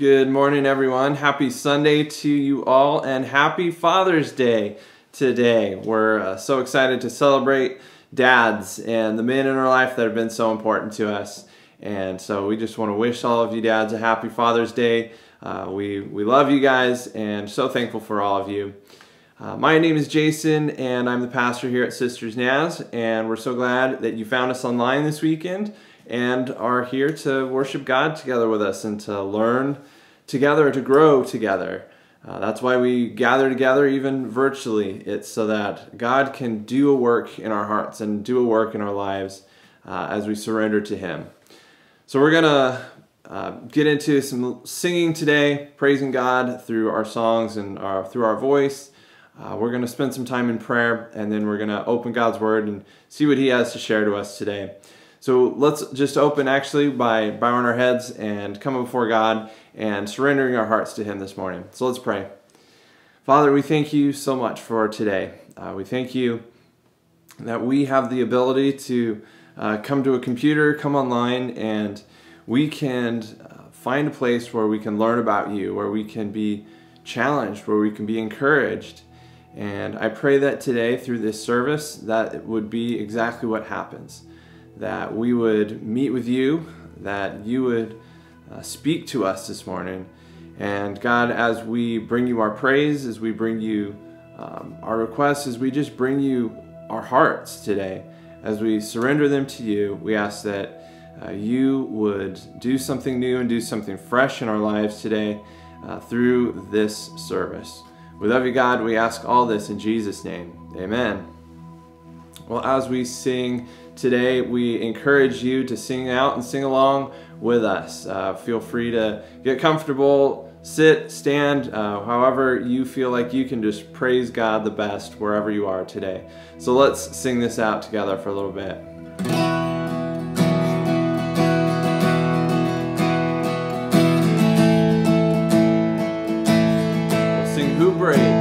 Good morning, everyone. Happy Sunday to you all, and happy Father's Day today. We're uh, so excited to celebrate dads and the men in our life that have been so important to us. And so we just want to wish all of you dads a happy Father's Day. Uh, we, we love you guys and so thankful for all of you. Uh, my name is Jason, and I'm the pastor here at Sisters Naz, and we're so glad that you found us online this weekend and are here to worship God together with us and to learn together, to grow together. Uh, that's why we gather together even virtually. It's so that God can do a work in our hearts and do a work in our lives uh, as we surrender to Him. So we're going to uh, get into some singing today, praising God through our songs and our, through our voice. Uh, we're going to spend some time in prayer and then we're going to open God's Word and see what He has to share to us today. So let's just open actually by bowing our heads and coming before God and surrendering our hearts to Him this morning. So let's pray. Father, we thank you so much for today. Uh, we thank you that we have the ability to uh, come to a computer, come online, and we can uh, find a place where we can learn about you, where we can be challenged, where we can be encouraged. And I pray that today through this service that it would be exactly what happens that we would meet with you, that you would uh, speak to us this morning. And God, as we bring you our praise, as we bring you um, our requests, as we just bring you our hearts today, as we surrender them to you, we ask that uh, you would do something new and do something fresh in our lives today uh, through this service. We love you, God. We ask all this in Jesus' name. Amen. Well, as we sing, today, we encourage you to sing out and sing along with us. Uh, feel free to get comfortable, sit, stand, uh, however you feel like you can just praise God the best wherever you are today. So let's sing this out together for a little bit. We'll sing Who Breaks?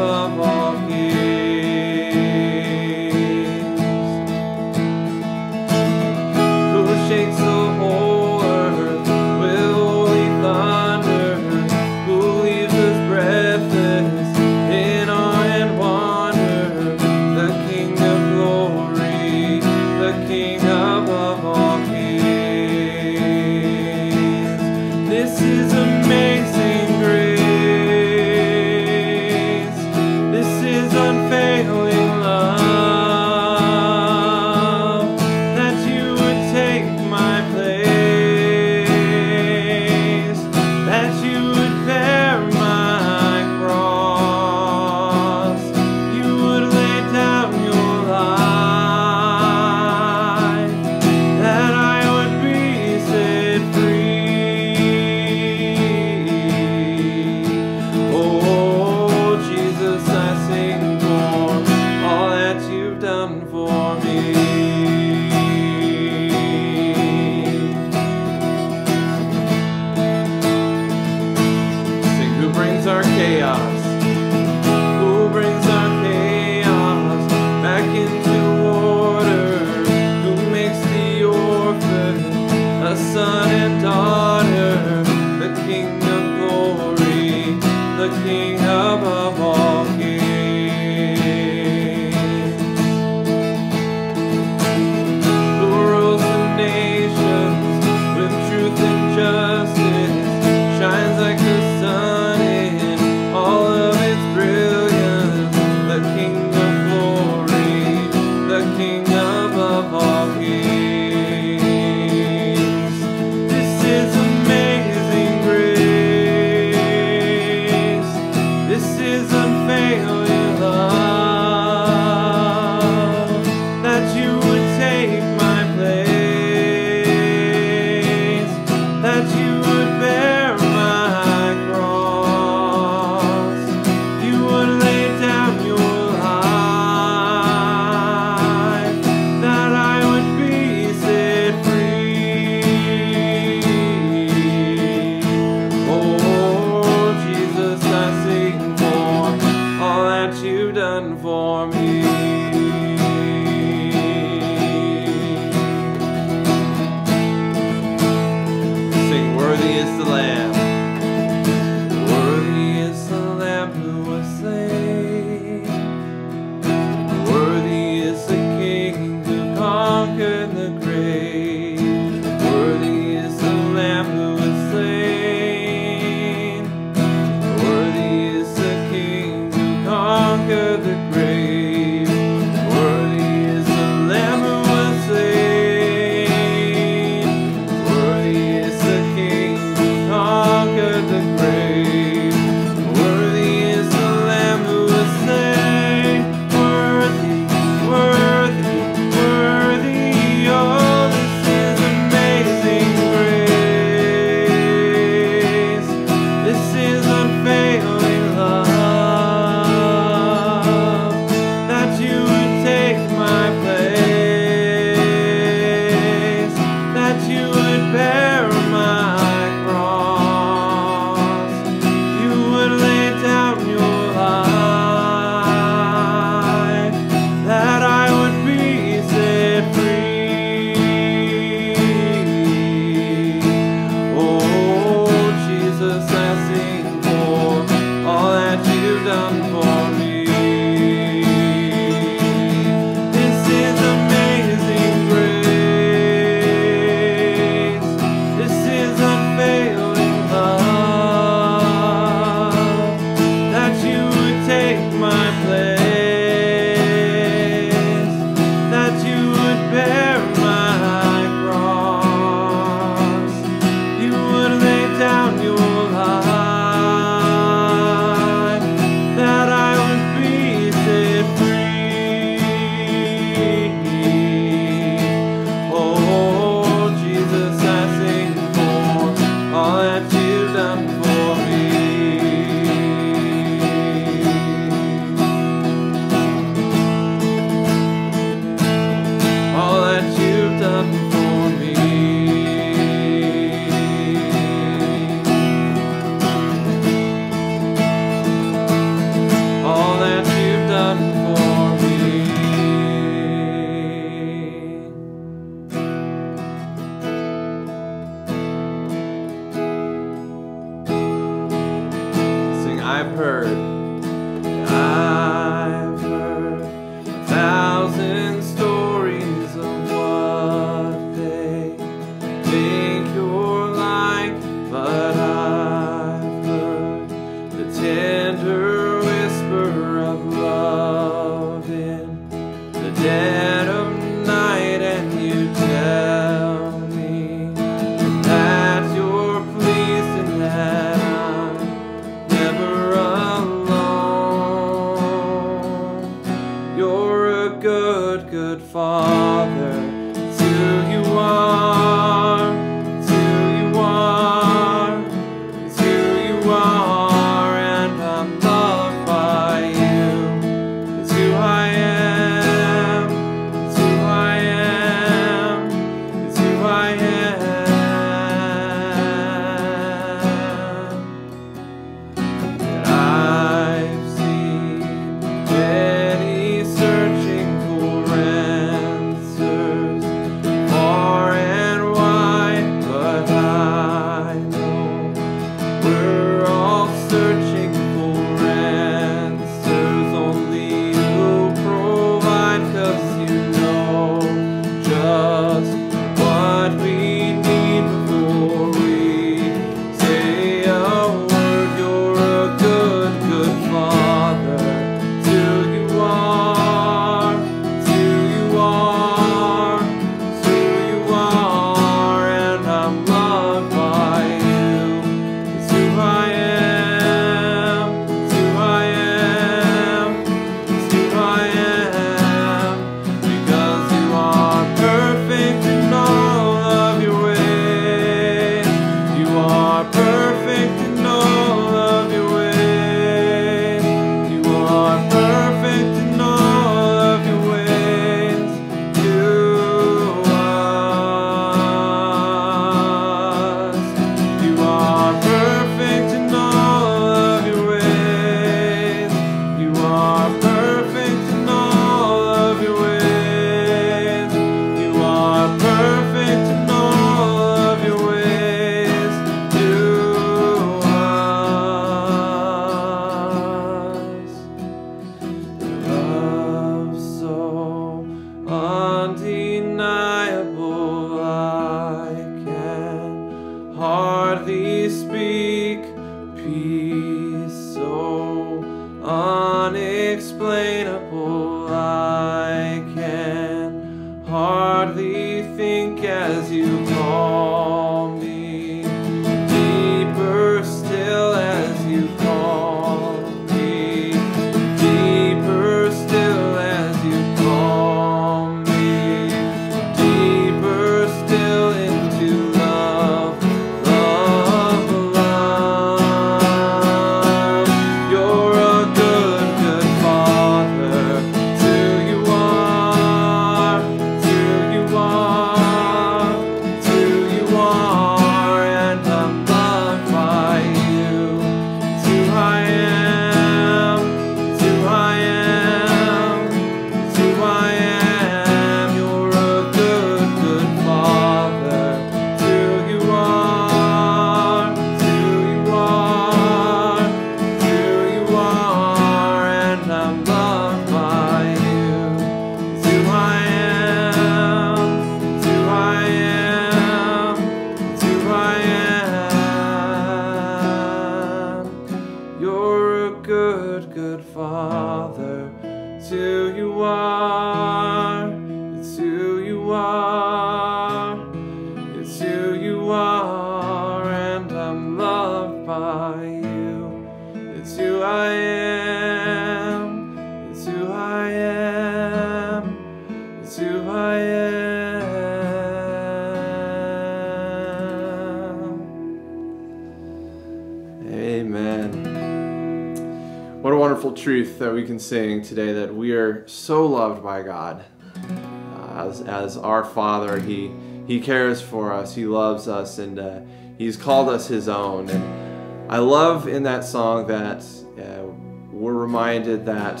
That we can sing today that we are so loved by God. Uh, as, as our Father, He He cares for us, He loves us, and uh, He's called us His own. And I love in that song that uh, we're reminded that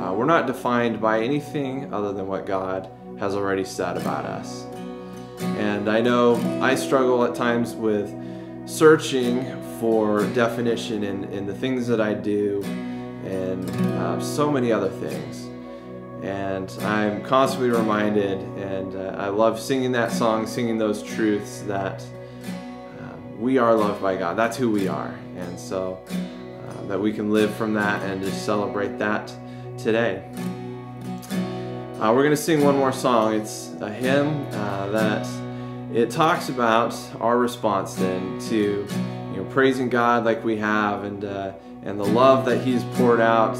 uh, we're not defined by anything other than what God has already said about us. And I know I struggle at times with searching for definition in, in the things that I do and uh, so many other things. And I'm constantly reminded, and uh, I love singing that song, singing those truths that uh, we are loved by God. That's who we are. And so uh, that we can live from that and just celebrate that today. Uh, we're going to sing one more song. It's a hymn uh, that it talks about our response then to you know praising God like we have and uh, and the love that He's poured out.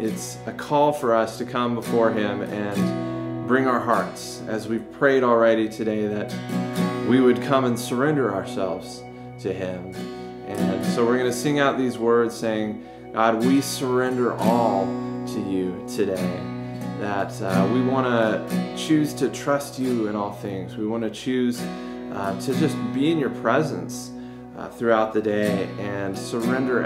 It's a call for us to come before Him and bring our hearts, as we've prayed already today, that we would come and surrender ourselves to Him. And so we're going to sing out these words saying, God, we surrender all to you today that uh, we want to choose to trust you in all things. We want to choose uh, to just be in your presence uh, throughout the day and surrender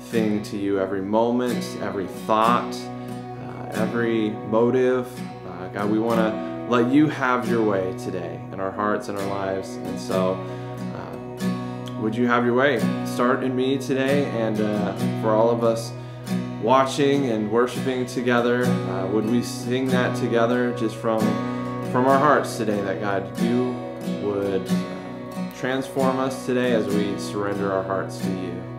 everything to you, every moment, every thought, uh, every motive. Uh, God, we want to let you have your way today in our hearts and our lives. And so, uh, would you have your way? Start in me today, and for all of us watching and worshiping together. Uh, would we sing that together just from from our hearts today that God you would uh, transform us today as we surrender our hearts to you.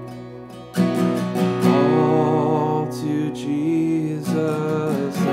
To Jesus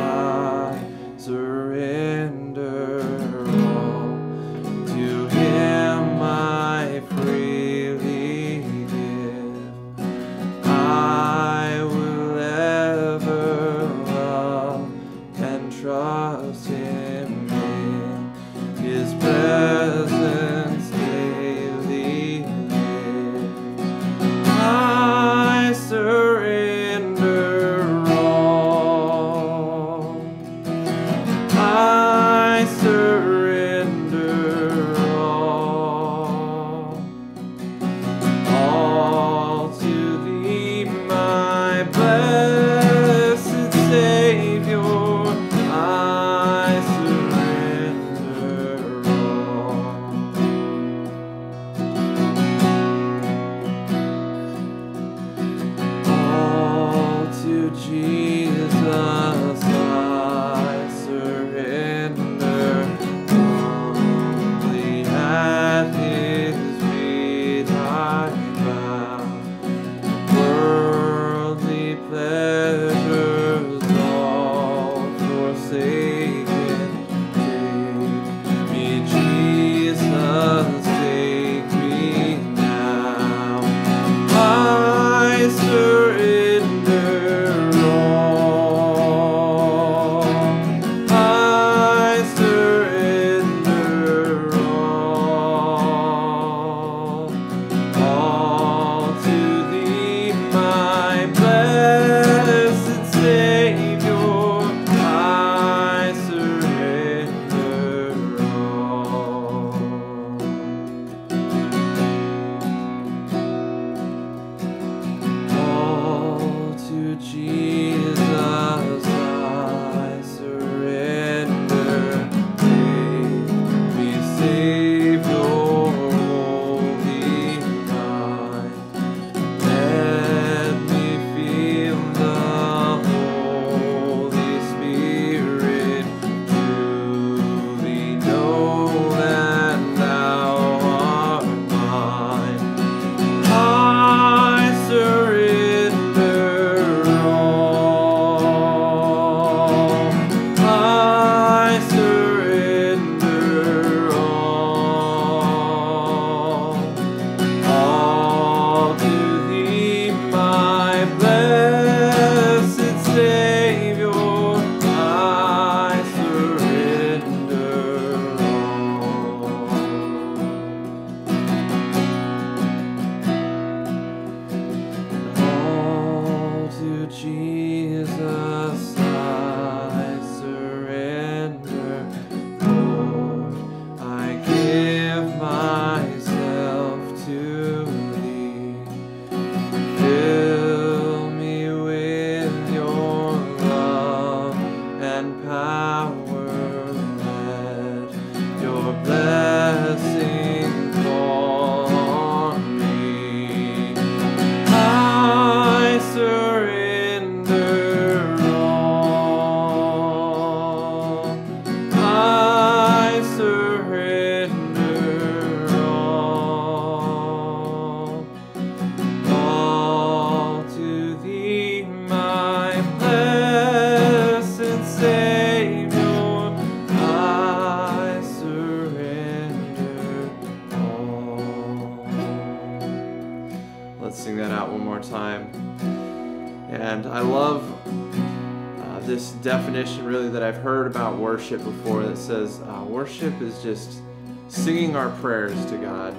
heard about worship before that says uh, worship is just singing our prayers to God.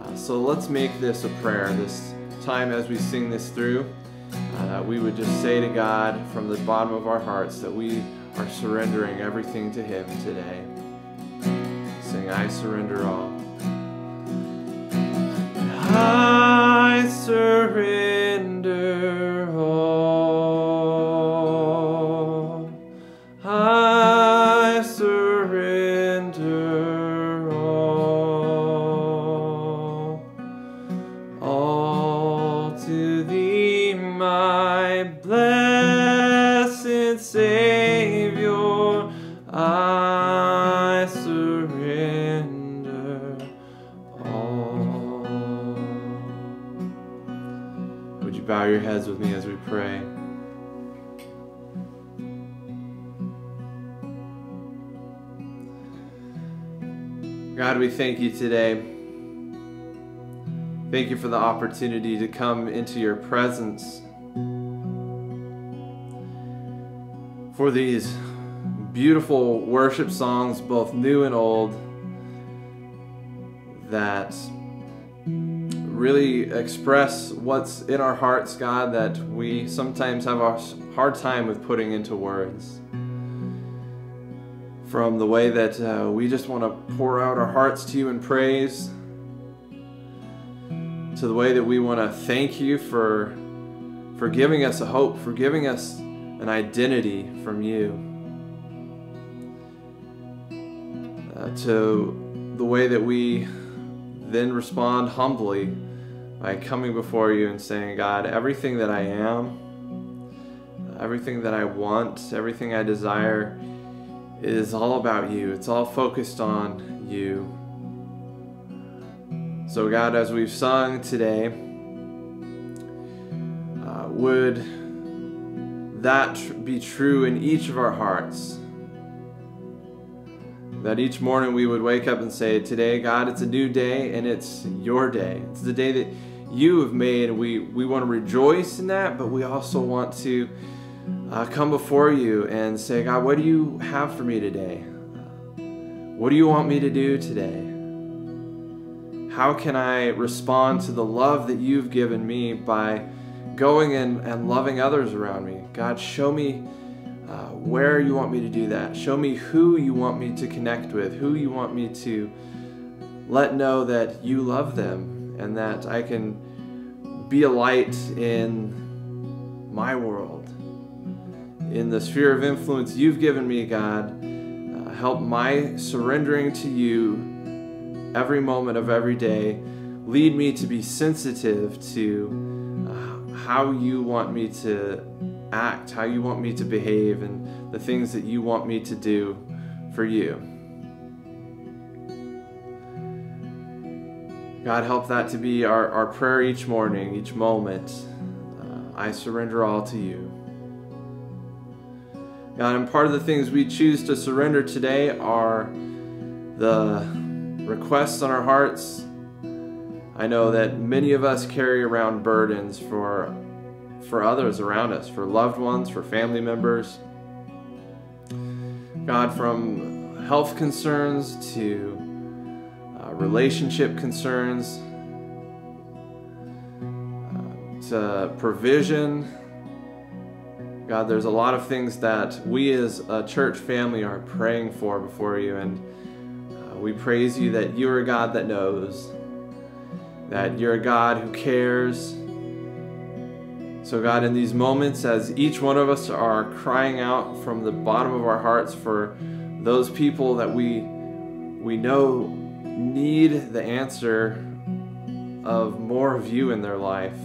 Uh, so let's make this a prayer this time as we sing this through. Uh, we would just say to God from the bottom of our hearts that we are surrendering everything to Him today. Sing, I surrender all. I surrender thank you today. Thank you for the opportunity to come into your presence. For these beautiful worship songs, both new and old, that really express what's in our hearts, God, that we sometimes have a hard time with putting into words. From the way that uh, we just want to pour out our hearts to you in praise, to the way that we want to thank you for, for giving us a hope, for giving us an identity from you, uh, to the way that we then respond humbly by coming before you and saying, God, everything that I am, everything that I want, everything I desire is all about you. It's all focused on you. So, God, as we've sung today, uh, would that tr- be true in each of our hearts? That each morning we would wake up and say, Today, God, it's a new day and it's your day. It's the day that you have made. We, we want to rejoice in that, but we also want to uh, come before you and say, God, what do you have for me today? What do you want me to do today? How can I respond to the love that you've given me by going and, and loving others around me? God, show me uh, where you want me to do that. Show me who you want me to connect with, who you want me to let know that you love them and that I can be a light in my world. In the sphere of influence you've given me, God, uh, help my surrendering to you every moment of every day. Lead me to be sensitive to uh, how you want me to act, how you want me to behave, and the things that you want me to do for you. God, help that to be our, our prayer each morning, each moment. Uh, I surrender all to you. God, and part of the things we choose to surrender today are the requests on our hearts. I know that many of us carry around burdens for for others around us, for loved ones, for family members. God, from health concerns to uh, relationship concerns uh, to provision. God, there's a lot of things that we as a church family are praying for before you, and uh, we praise you that you are a God that knows, that you're a God who cares so, God, in these moments, as each one of us are crying out from the bottom of our hearts for those people that we we know need the answer of more of you in their life.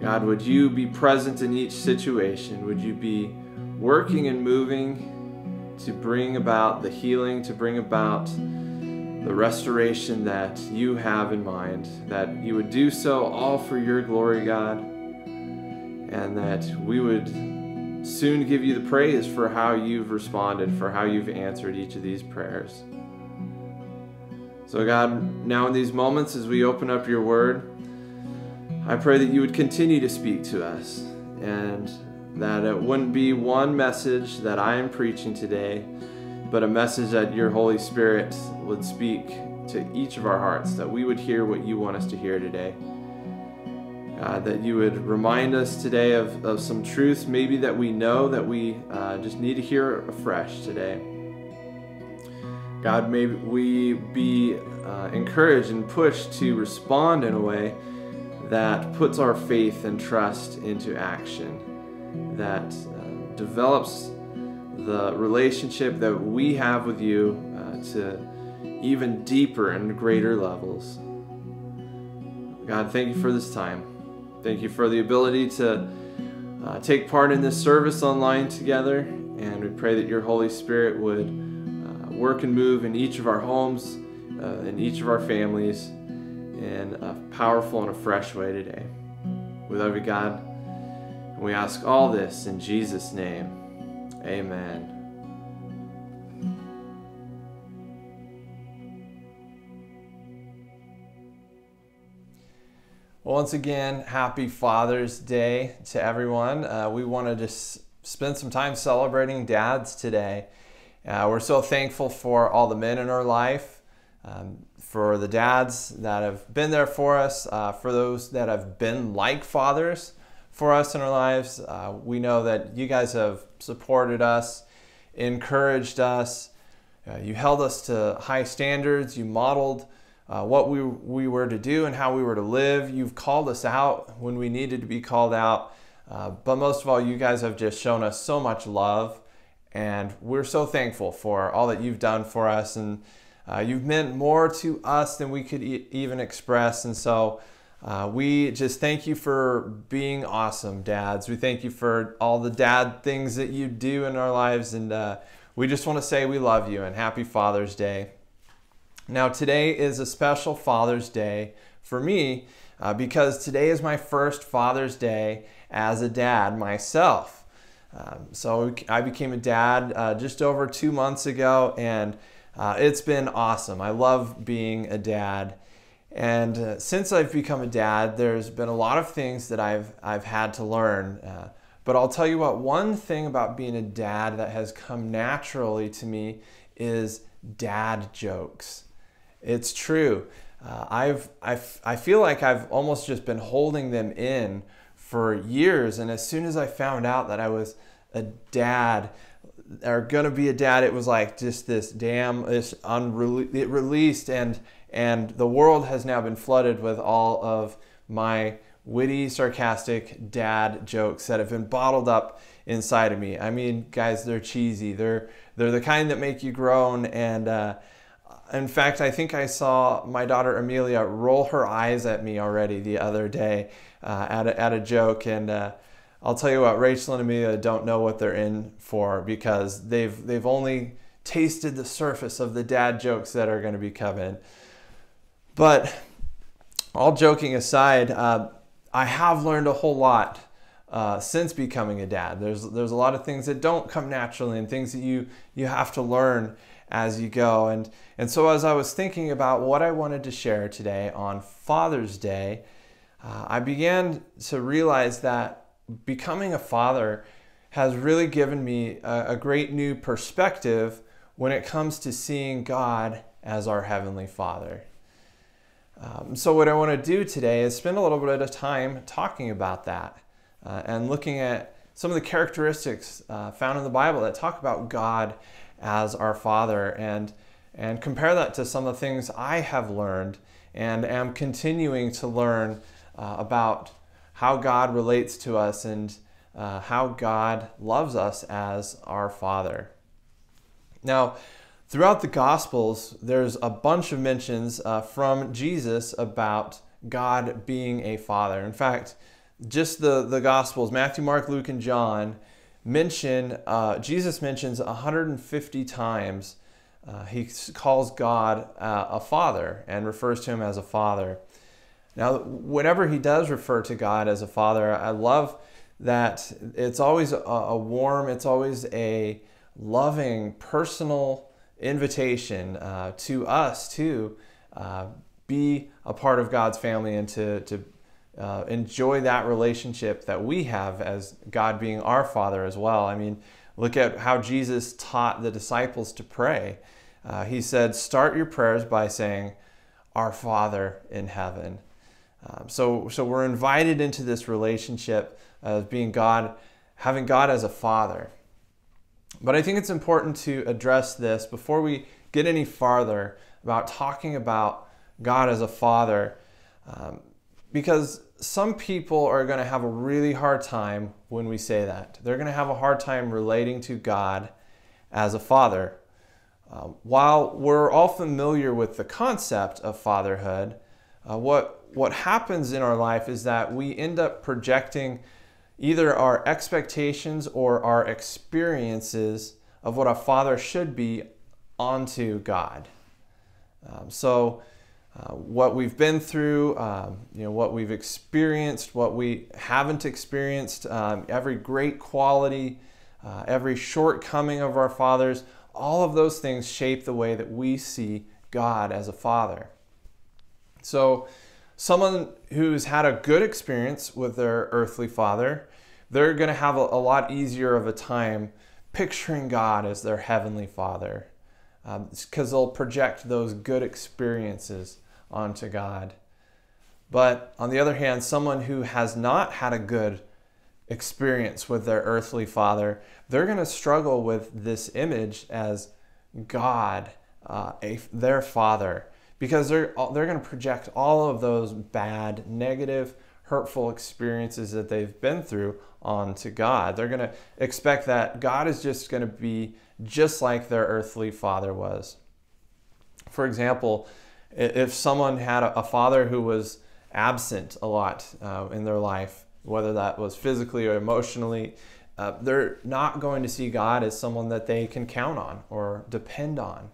God, would you be present in each situation? Would you be working and moving to bring about the healing, to bring about the restoration that you have in mind, that you would do so all for your glory, God, and that we would soon give you the praise for how you've responded, for how you've answered each of these prayers. So, God, now in these moments as we open up your word, I pray that you would continue to speak to us and that it wouldn't be one message that I am preaching today, but a message that your Holy Spirit would speak to each of our hearts, that we would hear what you want us to hear today. God, that you would remind us today of, of some truths maybe that we know that we uh, just need to hear afresh today. God, may we be uh, encouraged and pushed to respond in a way that puts our faith and trust into action, that uh, develops the relationship that we have with you uh, to even deeper and greater levels. God, thank you for this time. Thank you for the ability to uh, take part in this service online together, and we pray that your Holy Spirit would uh, work and move in each of our homes, uh, in each of our families, in a powerful and a fresh way today. We love you, God, and we ask all this in Jesus' name. Amen. Once again, happy Father's Day to everyone. Uh, we want to just spend some time celebrating dads today. Uh, we're so thankful for all the men in our life, um, for the dads that have been there for us, uh, for those that have been like fathers for us in our lives. Uh, we know that you guys have supported us, encouraged us, uh, you held us to high standards, you modeled uh, what we, we were to do and how we were to live. You've called us out when we needed to be called out. Uh, but most of all, you guys have just shown us so much love. And we're so thankful for all that you've done for us. And uh, you've meant more to us than we could e even express. And so uh, we just thank you for being awesome dads. We thank you for all the dad things that you do in our lives. And uh, we just want to say we love you and happy Father's Day. Now, today is a special Father's Day for me uh, because today is my first Father's Day as a dad myself. Um, so I became a dad uh, just over two months ago, and uh, it's been awesome. I love being a dad. And uh, since I've become a dad, there's been a lot of things that I've, I've had to learn. Uh, but I'll tell you what, one thing about being a dad that has come naturally to me is dad jokes. It's true. Uh, I've, I've, I feel like I've almost just been holding them in for years. And as soon as I found out that I was a dad, or gonna be a dad, it was like just this dam, this unreleased, it released, and and the world has now been flooded with all of my witty, sarcastic dad jokes that have been bottled up inside of me. I mean, guys, they're cheesy. They're they're the kind that make you groan, and uh, in fact, I think I saw my daughter Amelia roll her eyes at me already the other day uh, at, a, at a joke. And uh, I'll tell you what, Rachel and Amelia don't know what they're in for because they've, they've only tasted the surface of the dad jokes that are going to be coming. But all joking aside, uh, I have learned a whole lot uh, since becoming a dad. There's, there's a lot of things that don't come naturally and things that you, you have to learn as you go. And, and so, as I was thinking about what I wanted to share today on Father's Day, uh, I began to realize that becoming a father has really given me a, a great new perspective when it comes to seeing God as our Heavenly Father. Um, so, what I want to do today is spend a little bit of time talking about that uh, and looking at some of the characteristics uh, found in the Bible that talk about God as our Father and, and compare that to some of the things I have learned and am continuing to learn uh, about how God relates to us and uh, how God loves us as our Father. Now, throughout the Gospels, there's a bunch of mentions uh, from Jesus about God being a Father. In fact, just the, the Gospels, Matthew, Mark, Luke, and John, mention, uh, Jesus mentions 150 times uh, he calls God uh, a father and refers to him as a father. Now, whenever he does refer to God as a father, I love that it's always a, warm, it's always a loving, personal invitation uh, to us to uh, be a part of God's family and to, to uh, enjoy that relationship that we have as God being our Father as well. I mean, look at how Jesus taught the disciples to pray. Uh, he said, Start your prayers by saying, Our Father in heaven. Um, so, so we're invited into this relationship of being God, having God as a Father. But I think it's important to address this before we get any farther about talking about God as a Father, um, because some people are going to have a really hard time when we say that. They're going to have a hard time relating to God as a Father. Uh, while we're all familiar with the concept of fatherhood, uh, what, what happens in our life is that we end up projecting either our expectations or our experiences of what a father should be onto God. Um, so, uh, what we've been through, um, you know, what we've experienced, what we haven't experienced, um, every great quality, uh, every shortcoming of our fathers, all of those things shape the way that we see God as a father. So, someone who's had a good experience with their earthly father, they're going to have a, a, lot easier of a time picturing God as their heavenly father because um, they'll project those good experiences onto God. But on the other hand, someone who has not had a good experience with their earthly father, they're going to struggle with this image as God, uh, a, their father, because they're, they're going to project all of those bad, negative, hurtful experiences that they've been through onto God. They're going to expect that God is just going to be just like their earthly father was. For example, if someone had a father who was absent a lot uh, in their life, whether that was physically or emotionally, uh, they're not going to see God as someone that they can count on or depend on.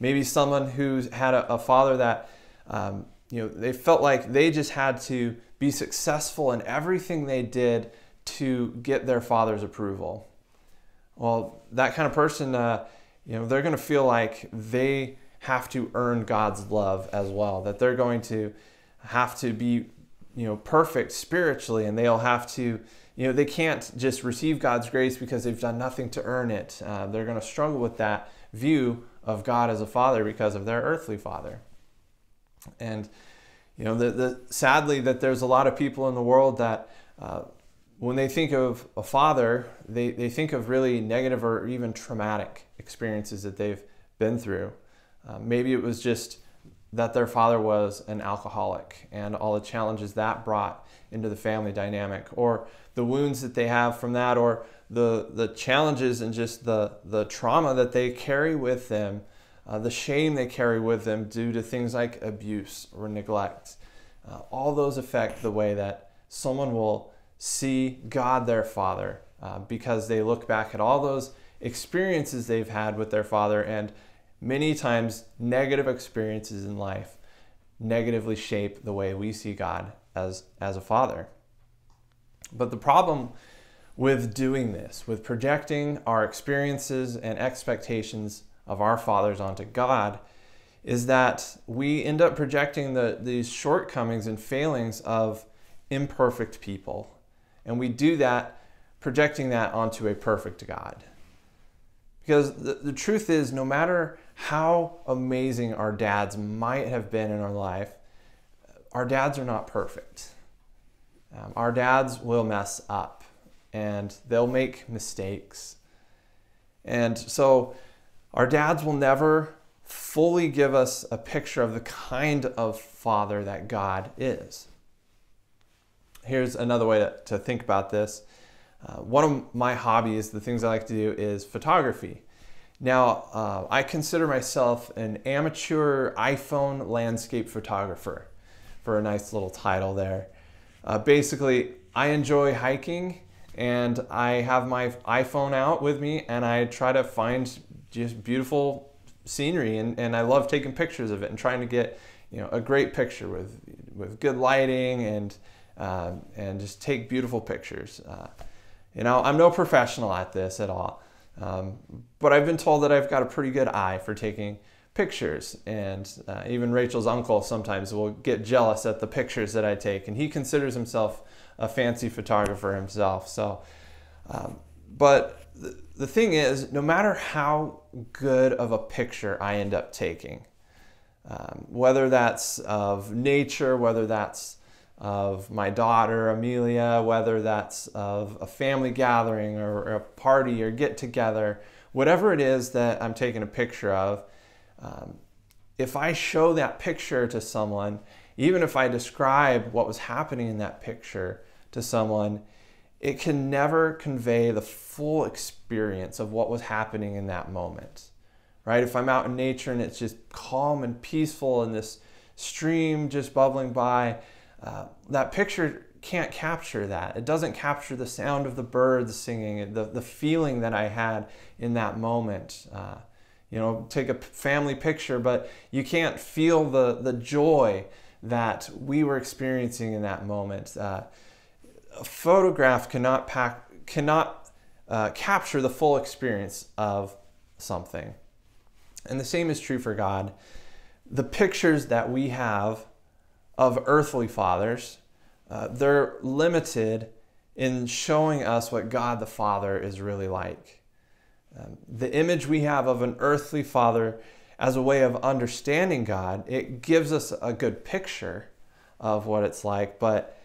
Maybe someone who's had a, a father that um, you know they felt like they just had to be successful in everything they did to get their father's approval. Well, that kind of person, uh, you know, they're going to feel like they have to earn God's love as well. That they're going to have to be, you know, perfect spiritually, and they'll have to, you know, they can't just receive God's grace because they've done nothing to earn it. Uh, they're going to struggle with that view of God as a father because of their earthly father. And you know, the, the, sadly that there's a lot of people in the world that uh, when they think of a father, they, they think of really negative or even traumatic experiences that they've been through. Uh, maybe it was just that their father was an alcoholic and all the challenges that brought into the family dynamic, or the wounds that they have from that, or the, the challenges and just the, the trauma that they carry with them uh, the shame they carry with them due to things like abuse or neglect. Uh, all those affect the way that someone will see God their Father uh, because they look back at all those experiences they've had with their Father and many times negative experiences in life negatively shape the way we see God as, as a Father. But the problem with doing this, with projecting our experiences and expectations of our fathers onto God is that we end up projecting the, these shortcomings and failings of imperfect people. And we do that projecting that onto a perfect God. Because the, the truth is, no matter how amazing our dads might have been in our life, our dads are not perfect. Um, our dads will mess up and they'll make mistakes. And so our dads will never fully give us a picture of the kind of father that God is. Here's another way to, think about this. Uh, one of my hobbies, the things I like to do, is photography. Now, uh, I consider myself an amateur iPhone landscape photographer, for a nice little title there. Uh, basically, I enjoy hiking and I have my iPhone out with me and I try to find just beautiful scenery and, and I love taking pictures of it and trying to get you know a great picture with with good lighting and uh, and just take beautiful pictures. Uh, you know, I'm no professional at this at all, um, but I've been told that I've got a pretty good eye for taking pictures. And uh, even Rachel's uncle sometimes will get jealous at the pictures that I take. And he considers himself a fancy photographer himself. So, um, but the, the thing is, no matter how good of a picture I end up taking, um, whether that's of nature, whether that's of my daughter Amelia, whether that's of a family gathering or, or a party or get together, whatever it is that I'm taking a picture of, um, if I show that picture to someone, even if I describe what was happening in that picture to someone, it can never convey the full experience of what was happening in that moment. Right? If I'm out in nature and it's just calm and peaceful and this stream just bubbling by, uh, that picture can't capture that. It doesn't capture the sound of the birds singing, the, the feeling that I had in that moment. Uh, you know, take a family picture, but you can't feel the, the joy that we were experiencing in that moment. Uh, a photograph cannot, pack, cannot uh, capture the full experience of something. And the same is true for God. The pictures that we have of earthly fathers, uh, they're limited in showing us what God the Father is really like. Um, the image we have of an earthly father as a way of understanding God, it gives us a good picture of what it's like. But,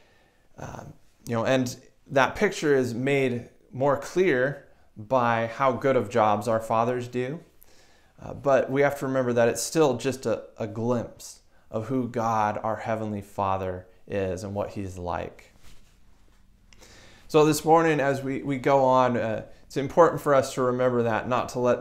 um, you know, and that picture is made more clear by how good of jobs our fathers do. Uh, but we have to remember that it's still just a, a glimpse of who God, our Heavenly Father, is and what He's like. So this morning, as we, we go on, uh, it's important for us to remember that, not to let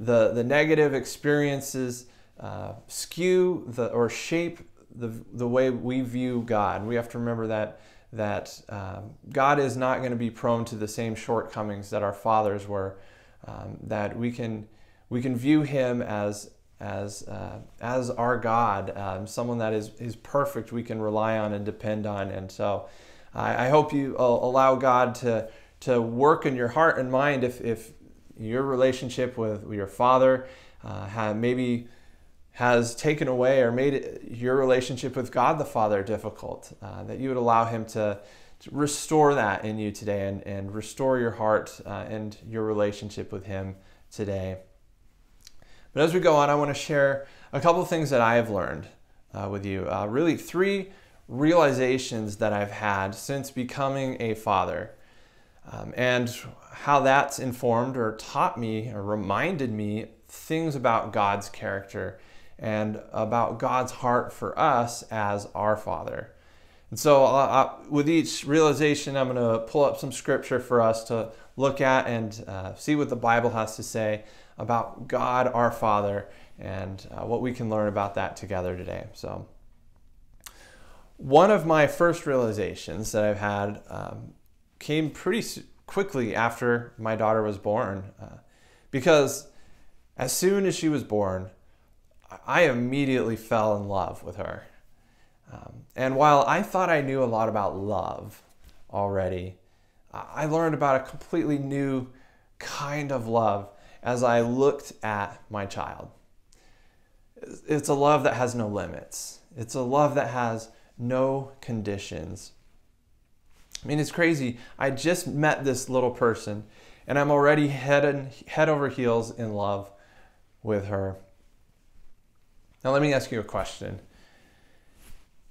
the, the negative experiences uh, skew the, or shape the, the way we view God. We have to remember that, that um, God is not going to be prone to the same shortcomings that our fathers were, um, that we can, we can view Him as, as, uh, as our God, um, someone that is, is perfect, we can rely on and depend on. And so I, I hope you allow God to to work in your heart and mind if, if your relationship with your father uh, have maybe has taken away or made your relationship with God the Father difficult, uh, that you would allow Him to, to, restore that in you today and, and restore your heart uh, and your relationship with Him today. But as we go on, I want to share a couple of things that I have learned uh, with you. Uh, really, three realizations that I've had since becoming a father. Um, and how that's informed or taught me or reminded me things about God's character and about God's heart for us as our Father. And so, uh, uh with each realization, I'm going to pull up some scripture for us to look at and uh, see what the Bible has to say about God our Father and uh, what we can learn about that together today. So, one of my first realizations that I've had um, came pretty quickly after my daughter was born uh, because as soon as she was born, I immediately fell in love with her. Um, and while I thought I knew a lot about love already, I learned about a completely new kind of love as I looked at my child. It's a love that has no limits. It's a love that has no conditions. I mean, it's crazy. I just met this little person and I'm already head, and, head over heels in love with her. Now, let me ask you a question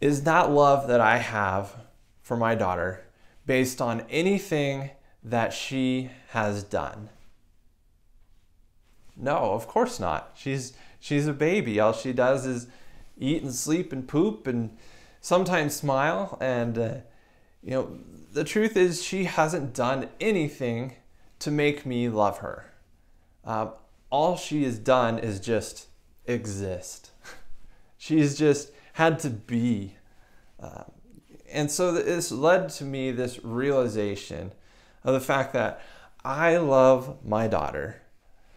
Is that love that I have for my daughter based on anything that she has done? No, of course not. She's, she's a baby. All she does is eat and sleep and poop and sometimes smile. And, uh, you know, the truth is, she hasn't done anything to make me love her. Uh, all she has done is just exist. She's just had to be. Uh, and so this led to me this realization of the fact that I love my daughter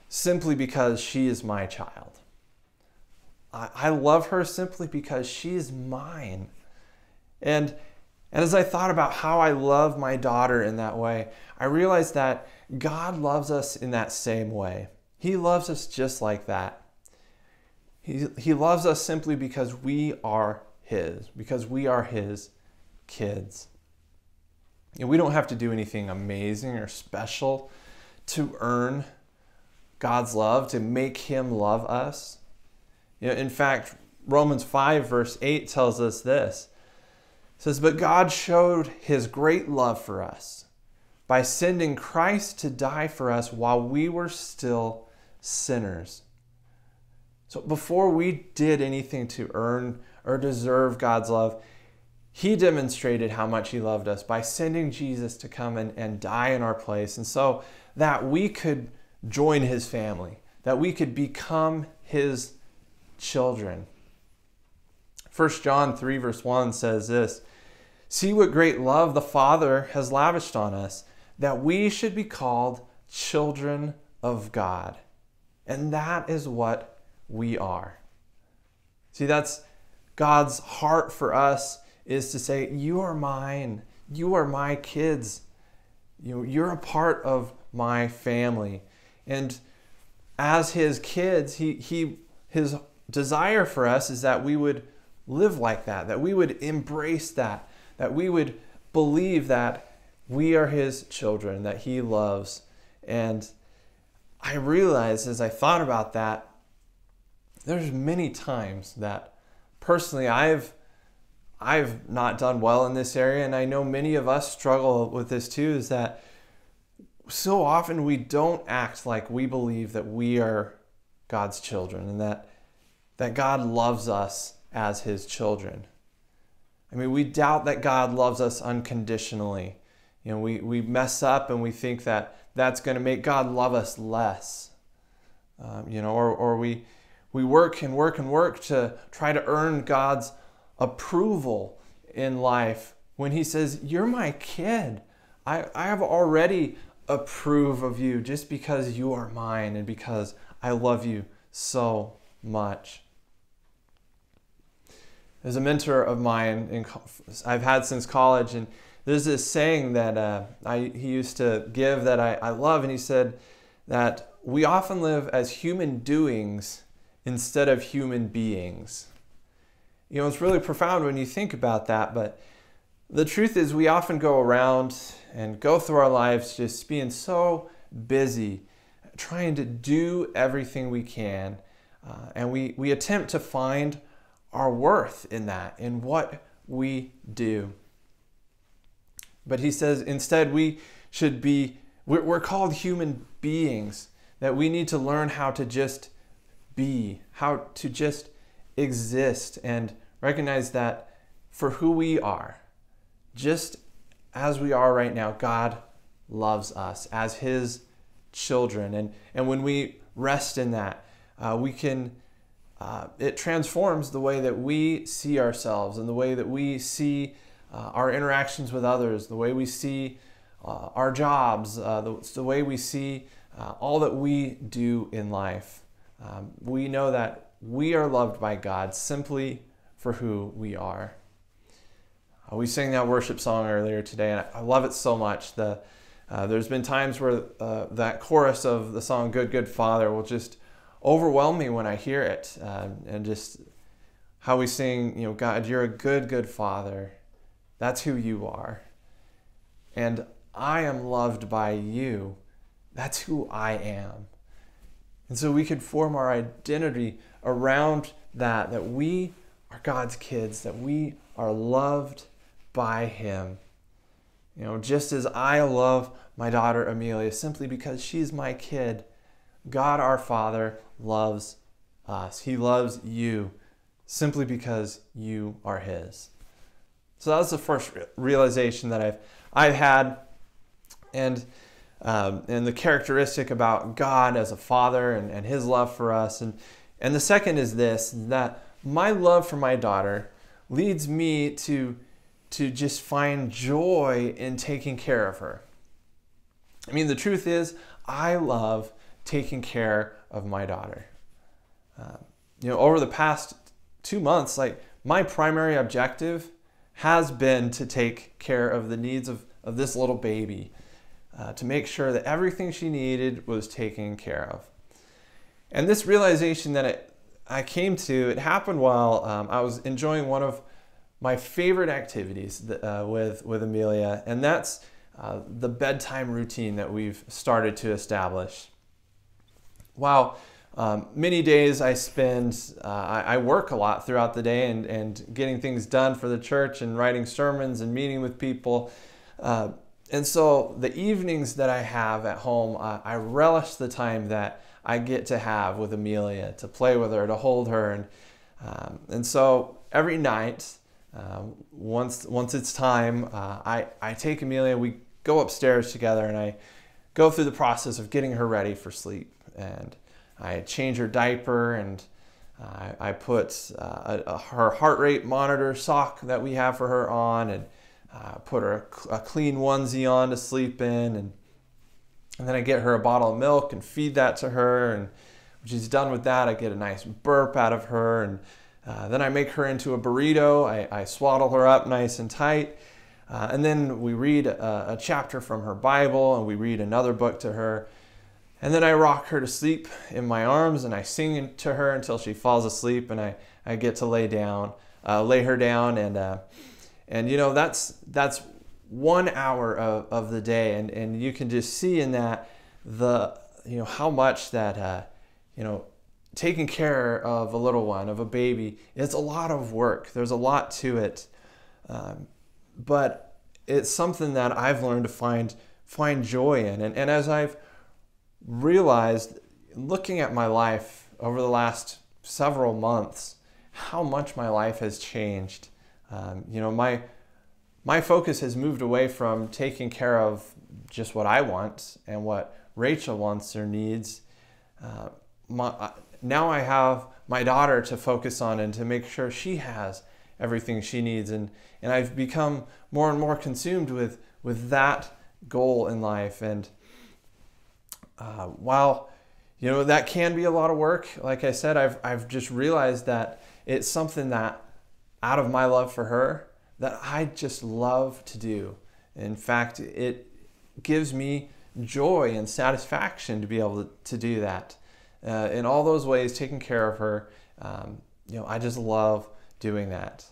simply because she is my child. I, I love her simply because she is mine. And and as I thought about how I love my daughter in that way, I realized that God loves us in that same way. He loves us just like that. He, he loves us simply because we are His, because we are His kids. And we don't have to do anything amazing or special to earn God's love, to make Him love us. You know, in fact, Romans 5, verse 8 tells us this. It says, But God showed His great love for us by sending Christ to die for us while we were still sinners. So before we did anything to earn or deserve God's love, He demonstrated how much He loved us by sending Jesus to come and, and die in our place. And so that we could join His family, that we could become His children. 1 John 3, verse 1 says this See what great love the Father has lavished on us, that we should be called children of God. And that is what we are. See, that's God's heart for us is to say, You are mine. You are my kids. You know, you're a part of my family. And as his kids, he, he, his desire for us is that we would live like that, that we would embrace that, that we would believe that we are his children, that he loves. And I realized as I thought about that, there's many times that personally I've I've not done well in this area and I know many of us struggle with this too is that so often we don't act like we believe that we are God's children and that that God loves us as his children. I mean, we doubt that God loves us unconditionally. You know, we, we mess up and we think that that's going to make God love us less. Um, you know, or, or we, we work and work and work to try to earn God's approval in life when He says, You're my kid. I, I have already approved of you just because you are mine and because I love you so much. There's a mentor of mine in, I've had since college, and there's this saying that uh, I, he used to give that I, I love, and he said that we often live as human doings instead of human beings. You know, it's really profound when you think about that, but the truth is, we often go around and go through our lives just being so busy, trying to do everything we can, uh, and we, we attempt to find our worth in that, in what we do. But he says instead, we should be, we're, we're called human beings, that we need to learn how to just be, how to just exist and recognize that for who we are, just as we are right now, God loves us as His children. And, and when we rest in that, uh, we can, uh, it transforms the way that we see ourselves and the way that we see uh, our interactions with others, the way we see uh, our jobs, uh, the, the, way we see uh, all that we do in life um, we know that we are loved by God simply for who we are. Uh, we sang that worship song earlier today, and I, love it so much. The, uh, there's been times where uh, that chorus of the song Good, Good Father will just overwhelm me when I hear it. Uh, and just how we sing, you know, God, you're a good, good Father. That's who you are. And I am loved by you. That's who I am. And so we could form our identity around that, that we are God's kids, that we are loved by Him. You know, just as I love my daughter Amelia simply because she's my kid, God our Father loves us. He loves you simply because you are His. So that was the first realization that I've I've had, and um, and the characteristic about God as a father and, and his love for us. And, and the second is this that my love for my daughter leads me to, to just find joy in taking care of her. I mean, the truth is, I love taking care of my daughter. Uh, you know, over the past two months, like my primary objective has been to take care of the needs of, of this little baby uh, to make sure that everything she needed was taken care of. And this realization that it, I came to, it happened while um, I was enjoying one of my favorite activities uh, with, with Amelia, and that's uh, the bedtime routine that we've started to establish. While um, many days I spend, uh, I, I, work a lot throughout the day and, and getting things done for the church and writing sermons and meeting with people. Uh, and so the evenings that I have at home, uh, I relish the time that I get to have with Amelia, to play with her, to hold her. And, um, and so every night, uh, once, once it's time, uh, I, I take Amelia, we go upstairs together and I go through the process of getting her ready for sleep. And I change her diaper and uh, I put uh, a, a, her heart rate monitor sock that we have for her on and uh, put her a, a, clean onesie on to sleep in. And, and then I get her a bottle of milk and feed that to her. And when she's done with that, I get a nice burp out of her. And uh, then I make her into a burrito. I, I swaddle her up nice and tight. Uh, and then we read a, a, chapter from her Bible and we read another book to her. And then I rock her to sleep in my arms and I sing to her until she falls asleep and I, I get to lay down, uh, lay her down. And, uh, and you know, that's, that's one hour of, of the day. And, and you can just see in that the, you know, how much that, uh, you know, taking care of a little one, of a baby, it's a lot of work. There's a lot to it. Um, but it's something that I've learned to find, find joy in. And, and as I've realized looking at my life over the last several months how much my life has changed. Um, you know, my my focus has moved away from taking care of just what I want and what Rachel wants or needs. Uh, my, now I have my daughter to focus on and to make sure she has everything she needs, and and I've become more and more consumed with with that goal in life and uh, while you know that can be a lot of work, like I said, I've I've just realized that it's something that out of my love for her that I just love to do. In fact, it gives me joy and satisfaction to be able to, do that. Uh, in all those ways, taking care of her, um, you know, I just love doing that.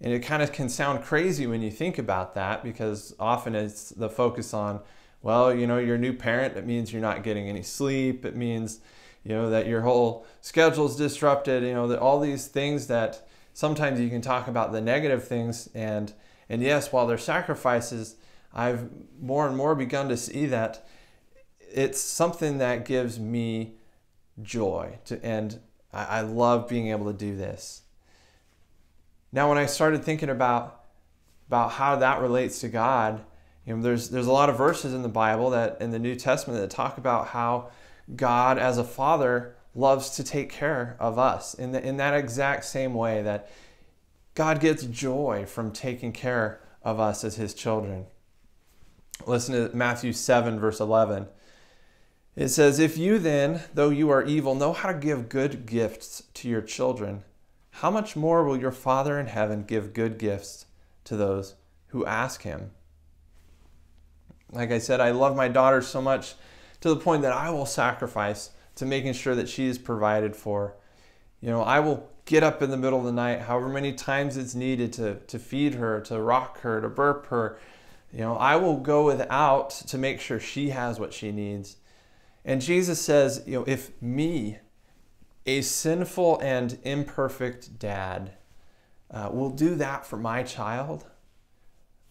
And it kind of can sound crazy when you think about that because often it's the focus on well, you know, you're a new parent. It means you're not getting any sleep. It means, you know, that your whole schedule's disrupted. You know, that all these things that sometimes you can talk about the negative things. And, and yes, while they're sacrifices, I've more and more begun to see that it's something that gives me joy. To, and I, I love being able to do this. Now, when I started thinking about, about how that relates to God, you know, there's there's a lot of verses in the Bible that in the New Testament that talk about how God as a father loves to take care of us in the, in that exact same way that God gets joy from taking care of us as his children. Listen to Matthew 7 verse 11. It says, If you then, though you are evil, know how to give good gifts to your children, how much more will your Father in heaven give good gifts to those who ask him? Like I said, I love my daughter so much to the point that I will sacrifice to making sure that she is provided for. You know, I will get up in the middle of the night, however many times it's needed to, to feed her, to rock her, to burp her. You know, I will go without to make sure she has what she needs. And Jesus says, you know, if me, a sinful and imperfect dad, uh, will do that for my child,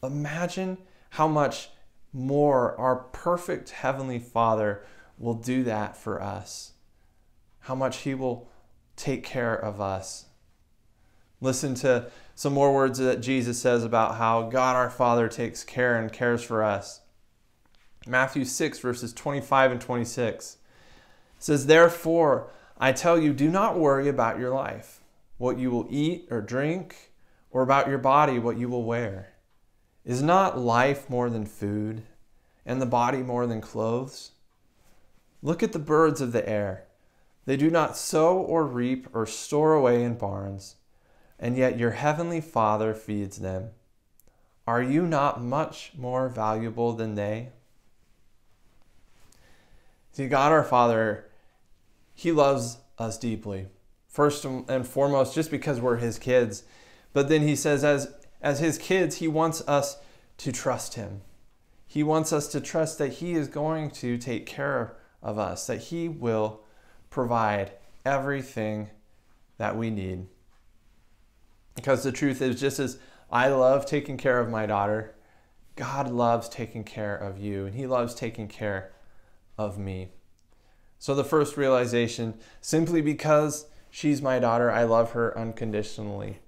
imagine how much more our perfect Heavenly Father will do that for us. How much He will take care of us. Listen to some more words that Jesus says about how God our Father takes care and cares for us. Matthew 6, verses 25 and 26 says, Therefore, I tell you, do not worry about your life, what you will eat or drink, or about your body, what you will wear. Is not life more than food, and the body more than clothes? Look at the birds of the air. They do not sow or reap or store away in barns, and yet your heavenly Father feeds them. Are you not much more valuable than they? See, God our Father, He loves us deeply first and foremost, just because we're his kids. But then he says, as, as his kids, he wants us to trust him. He wants us to trust that he is going to take care of us, that he will provide everything that we need. Because the truth is, just as I love taking care of my daughter, God loves taking care of you, and He loves taking care of me. So, the first realization simply because she's my daughter, I love her unconditionally.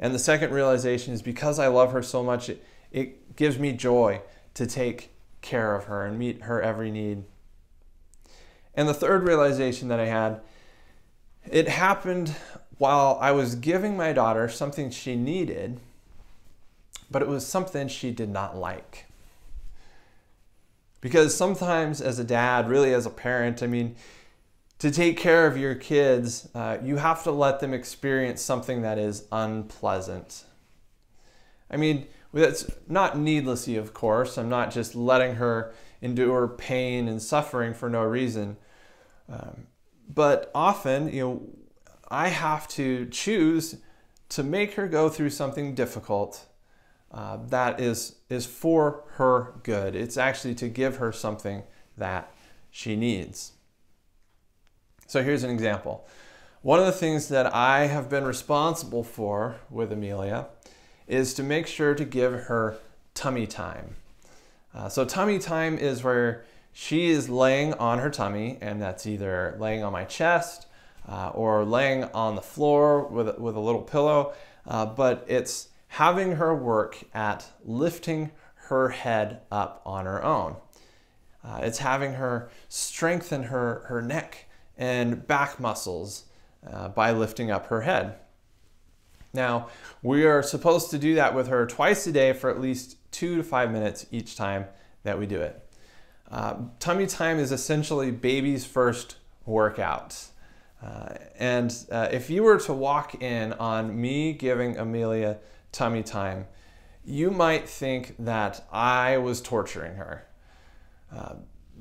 And the second realization is because I love her so much, it, it gives me joy to take care of her and meet her every need. And the third realization that I had, it happened while I was giving my daughter something she needed but it was something she did not like. Because sometimes, as a dad, really as a parent, I mean, to take care of your kids, uh, you have to let them experience something that is unpleasant. I mean, that's not needlessly, of course. I'm not just letting her endure pain and suffering for no reason. Um, but often, you know, I have to choose to make her go through something difficult uh, that is, is for her good. It's actually to give her something that she needs. So here's an example. One of the things that I have been responsible for with Amelia is to make sure to give her tummy time. Uh, so, tummy time is where she is laying on her tummy, and that's either laying on my chest uh, or laying on the floor with, with a little pillow, uh, but it's having her work at lifting her head up on her own. Uh, it's having her strengthen her, her neck and back muscles uh, by lifting up her head. Now, we are supposed to do that with her twice a day for at least two to five minutes each time that we do it. Uh, tummy time is essentially baby's first workout. Uh, and uh, if you were to walk in on me giving Amelia tummy time, you might think that I was torturing her uh,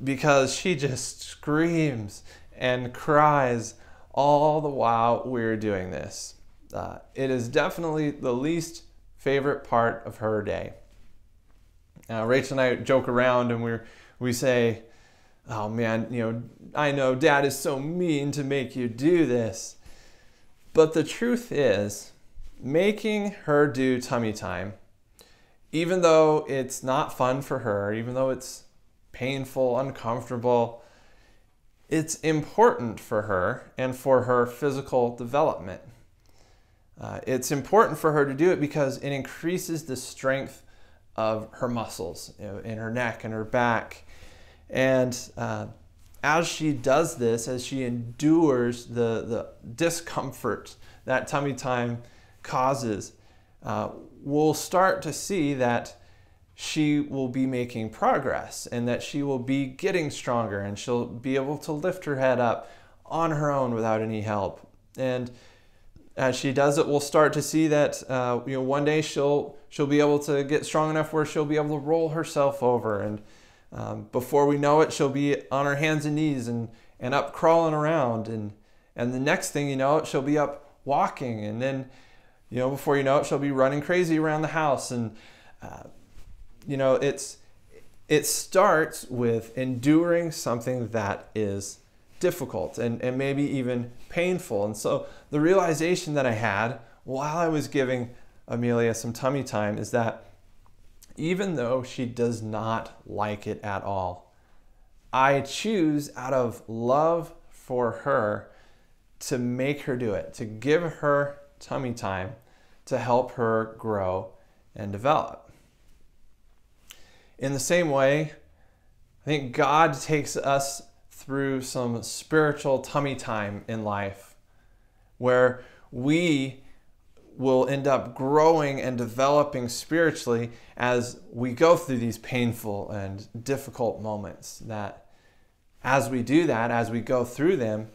because she just screams and cries all the while we're doing this. Uh, it is definitely the least favorite part of her day. Rachel and I joke around and we we say, "Oh man, you know, I know Dad is so mean to make you do this," but the truth is, making her do tummy time, even though it's not fun for her, even though it's painful, uncomfortable, it's important for her and for her physical development. Uh, it's important for her to do it because it increases the strength of her muscles you know, in her neck and her back. And uh, as she does this, as she endures the, the discomfort that tummy time causes, uh, we'll start to see that she will be making progress and that she will be getting stronger and she'll be able to lift her head up on her own without any help. And as she does it, we'll start to see that uh, you know one day she'll she'll be able to get strong enough where she'll be able to roll herself over, and um, before we know it, she'll be on her hands and knees and and up crawling around, and and the next thing you know, she'll be up walking, and then you know, before you know it, she'll be running crazy around the house. And, uh, you know, it's, it starts with enduring something that is difficult and, and maybe even painful. And so the realization that I had while I was giving Amelia some tummy time is that even though she does not like it at all, I choose out of love for her to make her do it, to give her tummy time to help her grow and develop. In the same way, I think God takes us through some spiritual tummy time in life where we will end up growing and developing spiritually as we go through these painful and difficult moments. That as we do that, as we go through them,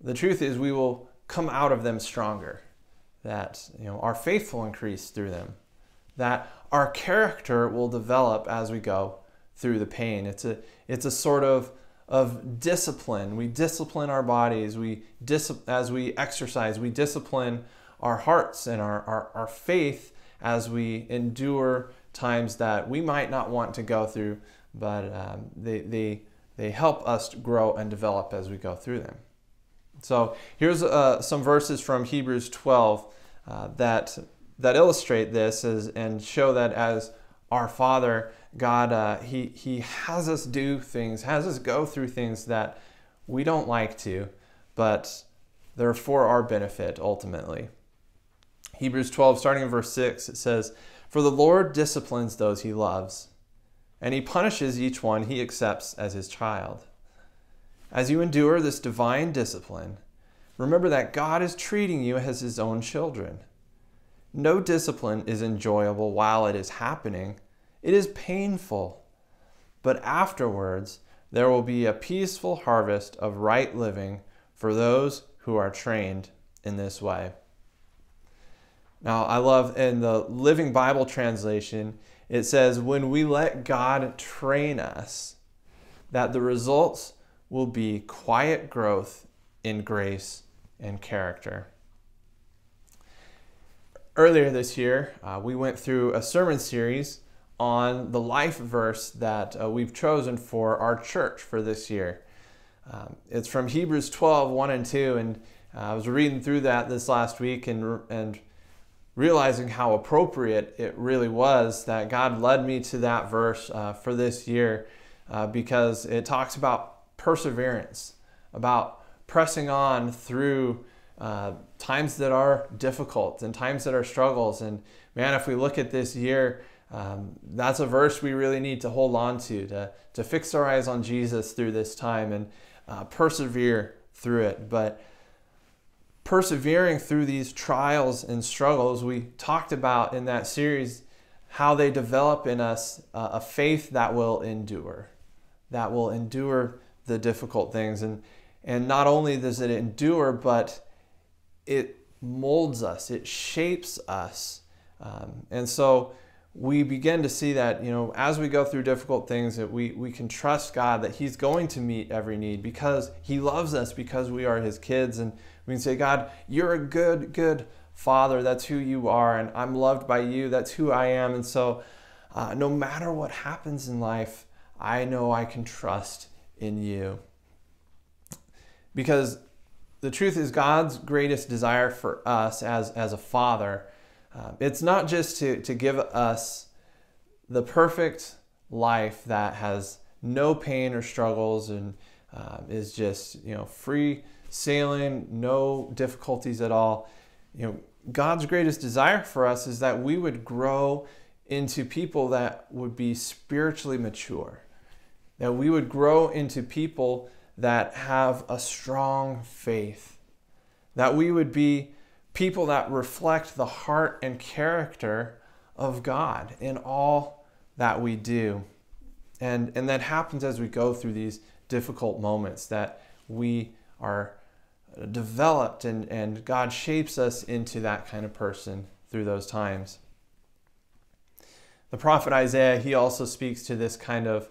the truth is we will come out of them stronger that you know our faith will increase through them, that our character will develop as we go through the pain. It's a it's a sort of of discipline. We discipline our bodies. We dis- as we exercise, we discipline our hearts and our, our, our faith as we endure times that we might not want to go through, but um, they, they, they help us grow and develop as we go through them. So here's uh, some verses from Hebrews 12 uh, that, that illustrate this as, and show that as our Father, God, uh, he, he has us do things, has us go through things that we don't like to, but they're for our benefit ultimately. Hebrews 12, starting in verse 6, it says, For the Lord disciplines those he loves, and he punishes each one he accepts as his child. As you endure this divine discipline, remember that God is treating you as his own children. No discipline is enjoyable while it is happening it is painful, but afterwards there will be a peaceful harvest of right living for those who are trained in this way. Now, I love in the Living Bible translation, it says, when we let God train us, that the results will be quiet growth in grace and character. Earlier this year, uh, we went through a sermon series on the life verse that uh, we've chosen for our church for this year. Um, it's from Hebrews 12, 1 and 2, and uh, I was reading through that this last week and, and realizing how appropriate it really was that God led me to that verse uh, for this year uh, because it talks about perseverance, about pressing on through uh, times that are difficult and times that are struggles. And man, if we look at this year, um, that's a verse we really need to hold on to, to, to fix our eyes on Jesus through this time and uh, persevere through it. But persevering through these trials and struggles, we talked about in that series how they develop in us uh, a faith that will endure, that will endure the difficult things. And, and not only does it endure, but it molds us, it shapes us. Um, and so, we begin to see that, you know, as we go through difficult things, that we, we can trust God that He's going to meet every need because He loves us, because we are His kids. And we can say, God, you're a good, good Father. That's who you are. And I'm loved by you. That's who I am. And so, uh, no matter what happens in life, I know I can trust in you. Because the truth is, God's greatest desire for us as, as a father um, it's not just to, to give us the perfect life that has no pain or struggles and uh, is just you know free sailing, no difficulties at all. You know, God's greatest desire for us is that we would grow into people that would be spiritually mature, that we would grow into people that have a strong faith, that we would be people that reflect the heart and character of God in all that we do. And, and that happens as we go through these difficult moments that we are developed and, and God shapes us into that kind of person through those times. The prophet Isaiah, he also speaks to this kind of,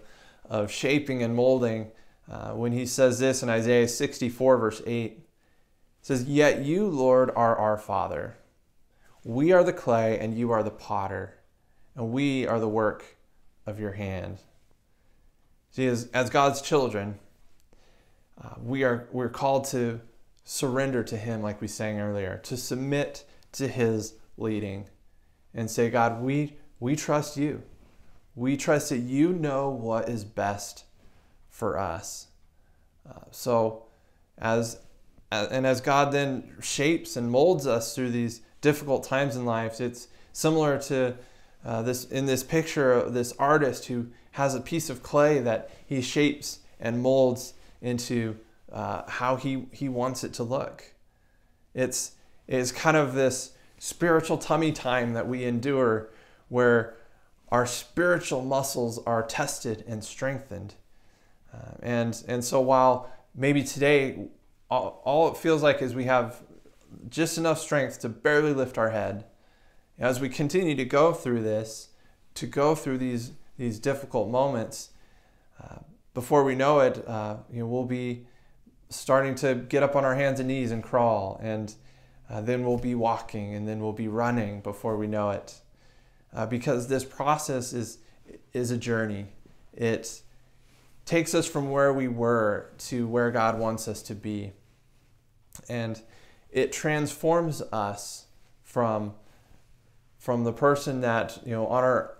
of shaping and molding uh, when he says this in Isaiah 64, verse 8 says, Yet you, Lord, are our Father. We are the clay, and you are the potter, and we are the work of your hand. See, as, as God's children, uh, we are we're called to surrender to Him, like we sang earlier, to submit to His leading, and say, God, we we trust you. We trust that you know what is best for us. Uh, so, as and as God then shapes and molds us through these difficult times in life, it's similar to uh, this in this picture of this artist who has a piece of clay that he shapes and molds into uh, how he, he wants it to look. It's, it's kind of this spiritual tummy time that we endure where our spiritual muscles are tested and strengthened. Uh, and, and so while maybe today all, all it feels like is we have just enough strength to barely lift our head. As we continue to go through this, to go through these, these difficult moments, uh, before we know it, uh, you know, we'll be starting to get up on our hands and knees and crawl, and uh, then we'll be walking, and then we'll be running before we know it. Uh, because this process is is a journey. It takes us from where we were to where God wants us to be, and it transforms us from from the person that you know on our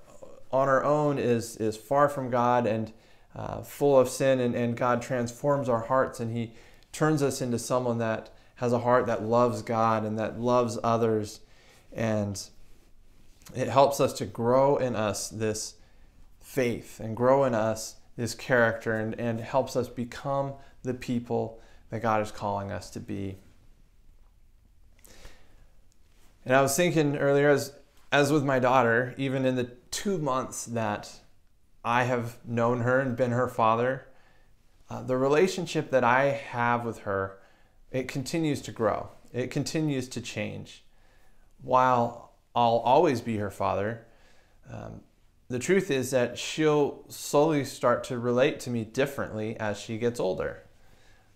on our own is is far from God and uh, full of sin, and, and God transforms our hearts and He turns us into someone that has a heart that loves God and that loves others, and it helps us to grow in us this faith and grow in us this character and, and helps us become the people that God is calling us to be. And I was thinking earlier, as, as with my daughter, even in the two months that I have known her and been her father, uh, the relationship that I have with her, it continues to grow. It continues to change. While I'll always be her father, um, the truth is that she'll slowly start to relate to me differently as she gets older.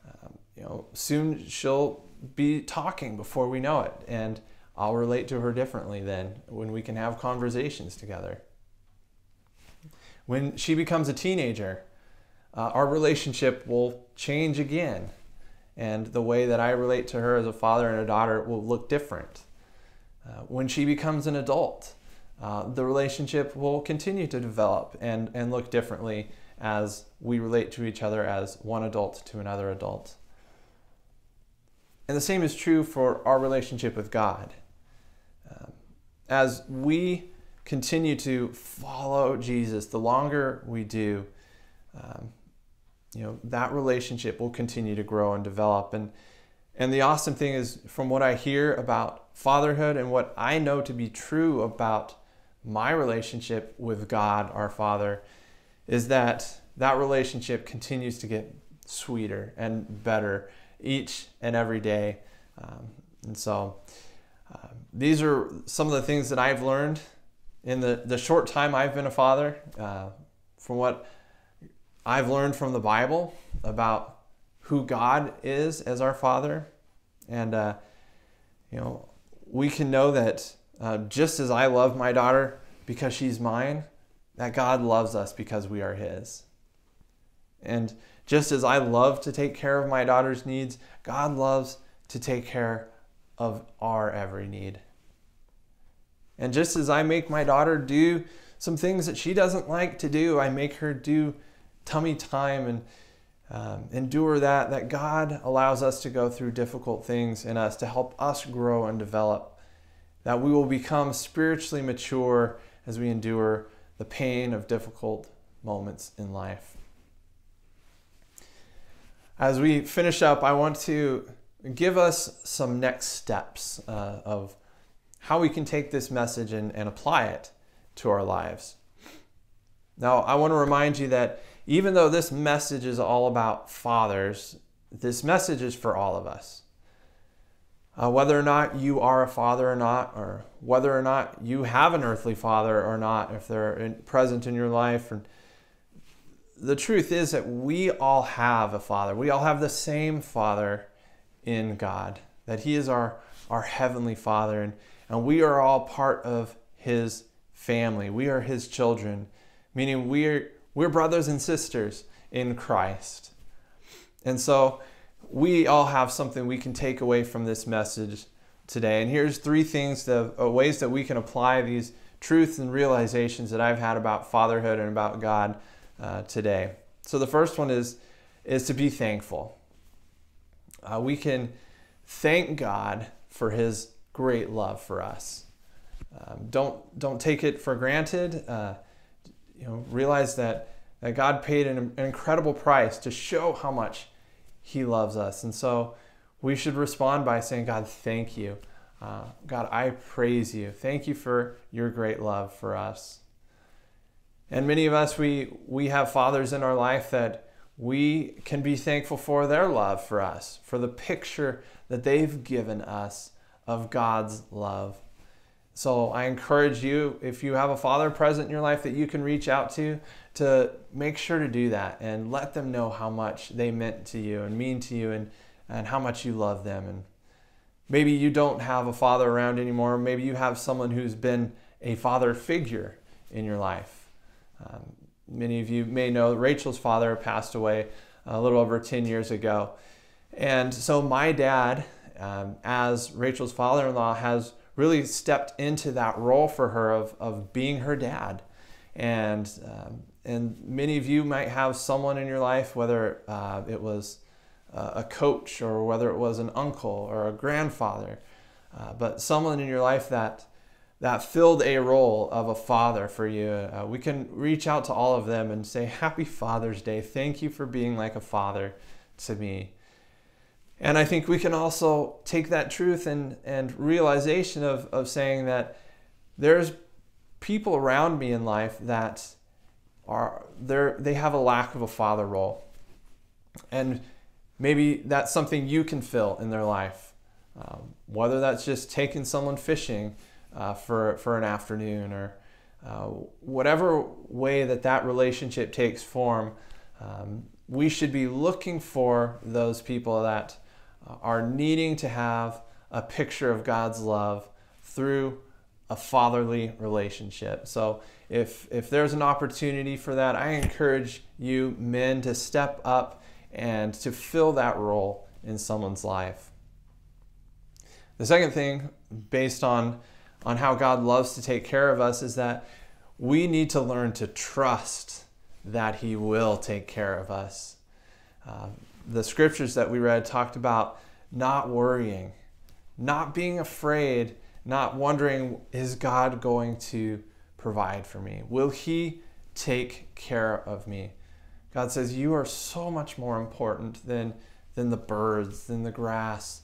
Um, you know, soon she'll be talking before we know it, and I'll relate to her differently then when we can have conversations together. When she becomes a teenager, uh, our relationship will change again, and the way that I relate to her as a father and a daughter will look different. Uh, when she becomes an adult, uh, the relationship will continue to develop and, and look differently as we relate to each other as one adult to another adult. And the same is true for our relationship with God. Um, as we continue to follow Jesus, the longer we do, um, you know, that relationship will continue to grow and develop. And, and the awesome thing is, from what I hear about fatherhood and what I know to be true about my relationship with God, our Father, is that that relationship continues to get sweeter and better each and every day. Um, and so, uh, these are some of the things that I've learned in the, the short time I've been a father, uh, from what I've learned from the Bible about who God is as our Father. And, uh, you know, we can know that uh, just as I love my daughter because she's mine, that God loves us because we are His. And just as I love to take care of my daughter's needs, God loves to take care of our every need. And just as I make my daughter do some things that she doesn't like to do, I make her do tummy time and um, endure that, that God allows us to go through difficult things in us to help us grow and develop, that we will become spiritually mature as we endure the pain of difficult moments in life. As we finish up, I want to give us some next steps uh, of how we can take this message and, and apply it to our lives. Now, I want to remind you that even though this message is all about fathers, this message is for all of us. Uh, whether or not you are a father or not, or whether or not you have an earthly father or not, if they're in, present in your life. And the truth is that we all have a father. We all have the same father in God, that He is our, our heavenly father, and, and we are all part of His family. We are His children, meaning we're, we're brothers and sisters in Christ. And so, we all have something we can take away from this message today. And here's three things, the uh, ways that we can apply these truths and realizations that I've had about fatherhood and about God uh, today. So the first one is is to be thankful. Uh, we can thank God for His great love for us. Um, don't don't take it for granted. Uh, you know, realize that that God paid an, an incredible price to show how much he loves us. And so we should respond by saying, God, thank you. Uh, God, I praise you. Thank you for your great love for us. And many of us, we, we have fathers in our life that we can be thankful for their love for us, for the picture that they've given us of God's love. So I encourage you, if you have a father present in your life that you can reach out to, to make sure to do that and let them know how much they meant to you and mean to you and, and how much you love them. And maybe you don't have a father around anymore. Maybe you have someone who's been a father figure in your life. Um, many of you may know Rachel's father passed away a little over 10 years ago. And so my dad, um, as Rachel's father in law, has really stepped into that role for her of, of being her dad. And, um, and many of you might have someone in your life, whether uh, it was a coach or whether it was an uncle or a grandfather, uh, but someone in your life that, that filled a role of a father for you. Uh, we can reach out to all of them and say, Happy Father's Day. Thank you for being like a father to me. And I think we can also take that truth and, and realization of, of saying that there's people around me in life that are they they have a lack of a father role. And maybe that's something you can fill in their life. Um, whether that's just taking someone fishing uh, for, for an afternoon or uh, whatever way that that relationship takes form, um, we should be looking for those people that are needing to have a picture of God's love through a fatherly relationship. So if if there's an opportunity for that, I encourage you men to step up and to fill that role in someone's life. The second thing based on on how God loves to take care of us is that we need to learn to trust that he will take care of us. Uh, the scriptures that we read talked about not worrying, not being afraid, not wondering, is God going to provide for me? Will He take care of me? God says, You are so much more important than, than the birds, than the grass.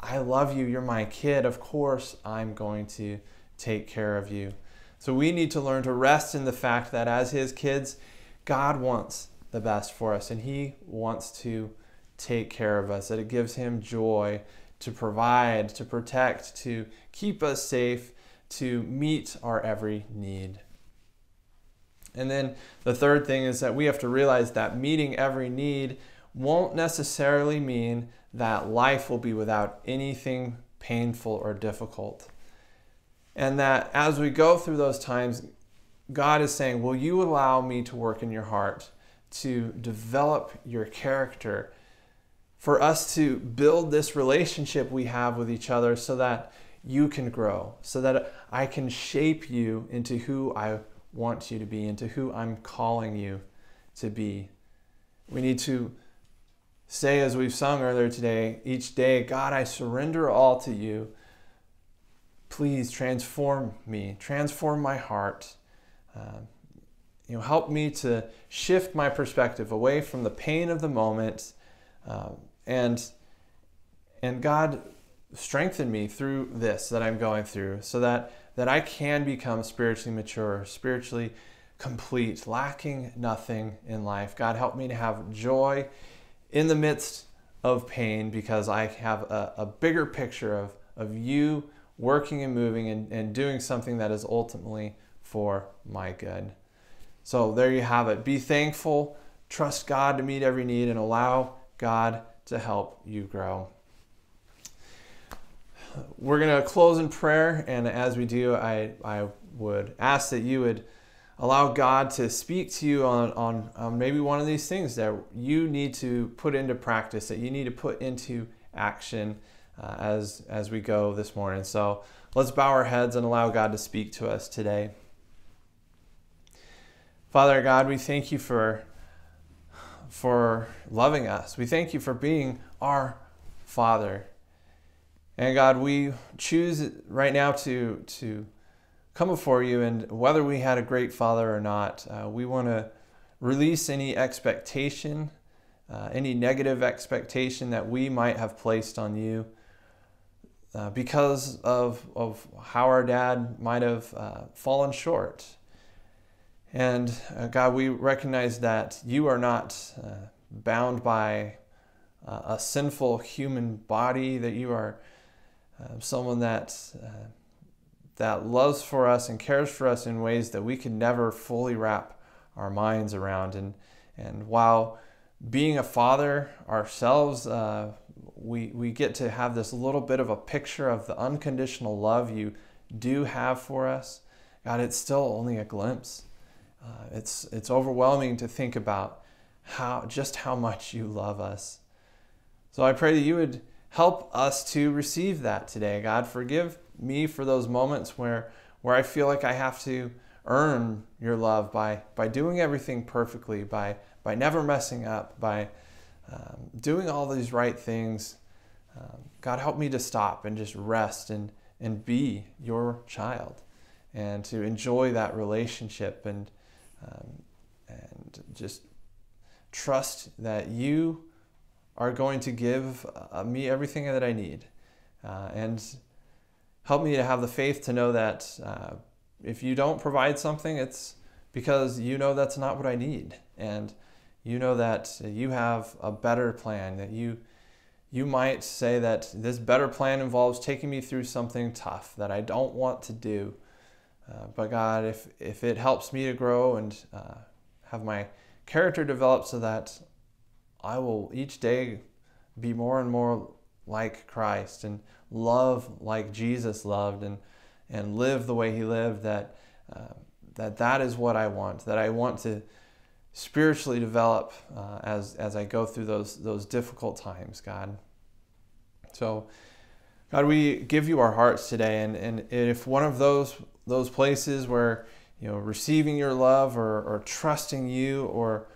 I love you. You're my kid. Of course, I'm going to take care of you. So we need to learn to rest in the fact that as His kids, God wants the best for us, and He wants to take care of us, that it gives Him joy to provide, to protect, to keep us safe, to meet our every need. And then the third thing is that we have to realize that meeting every need won't necessarily mean that life will be without anything painful or difficult. And that as we go through those times, God is saying, Will you allow me to work in your heart, to develop your character, for us to build this relationship we have with each other so that you can grow, so that I can shape you into who I want you to be, into who I'm calling you to be. We need to say, as we've sung earlier today, each day, God, I surrender all to you. Please transform me, transform my heart. Uh, you know, help me to shift my perspective away from the pain of the moment uh, and and God strengthen me through this that I'm going through so that that I can become spiritually mature, spiritually complete, lacking nothing in life. God help me to have joy in the midst of pain because I have a, a bigger picture of, of you working and moving and, and doing something that is ultimately for my good. So there you have it. Be thankful, trust God to meet every need, and allow God to help you grow. We're going to close in prayer, and as we do, I, I would ask that you would allow God to speak to you on, on, on maybe one of these things that you need to put into practice, that you need to put into action uh, as, as we go this morning. So let's bow our heads and allow God to speak to us today. Father God, we thank you for for loving us. We thank you for being our Father. And God, we choose right now to, to come before you, and whether we had a great Father or not, uh, we want to release any expectation, uh, any negative expectation that we might have placed on you. Uh, because of, of how our dad might have uh, fallen short and uh, God, we recognize that you are not uh, bound by uh, a sinful human body, that you are uh, someone that, uh, that loves for us and cares for us in ways that we can never fully wrap our minds around. And, and while being a father ourselves, uh, we, we get to have this little bit of a picture of the unconditional love you do have for us. God, it's still only a glimpse. Uh, it's, it's overwhelming to think about how, just how much you love us. So I pray that you would help us to receive that today. God, forgive me for those moments where, where I feel like I have to earn your love by, by doing everything perfectly, by, by never messing up, by um, doing all these right things. Um, God, help me to stop and just rest and, and be your child and to enjoy that relationship and, um, and just trust that you are going to give uh, me everything that I need. Uh, and help me to have the faith to know that uh, if you don't provide something, it's because you know that's not what I need. And you know that you have a better plan, that you you might say that this better plan involves taking me through something tough that I don't want to do. Uh, but God, if, if it helps me to grow and uh, have my character develop so that I will each day be more and more like Christ and love like Jesus loved and, and live the way he lived, that, uh, that that is what I want, that I want to spiritually develop uh, as, as I go through those, those difficult times, God. So, God, we give you our hearts today, and, and if one of those, those places where you know, receiving your love or, or trusting you or,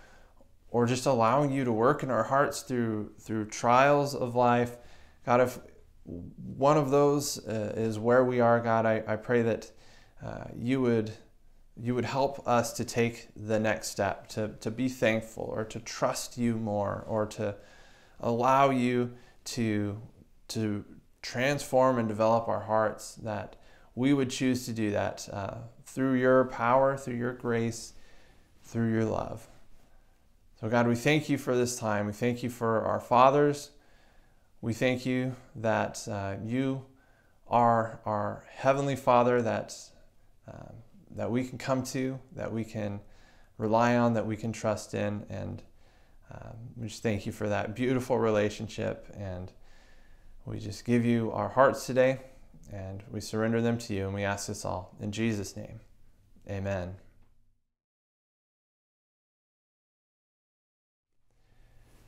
or just allowing you to work in our hearts through, through trials of life. God, if one of those uh, is where we are, God, I, I pray that uh, you would you would help us to take the next step, to, to be thankful or to trust you more or to allow you to, to transform and develop our hearts that we would choose to do that uh, through your power, through your grace, through your love. So, God, we thank you for this time. We thank you for our fathers. We thank you that uh, you are our Heavenly Father that, um, that we can come to, that we can rely on, that we can trust in. And um, we just thank you for that beautiful relationship. And we just give you our hearts today and we surrender them to you. And we ask this all in Jesus' name. Amen.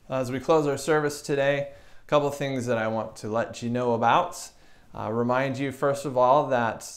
As we close our service today, a couple of things that I want to let you know about. Uh, remind you, first of all, that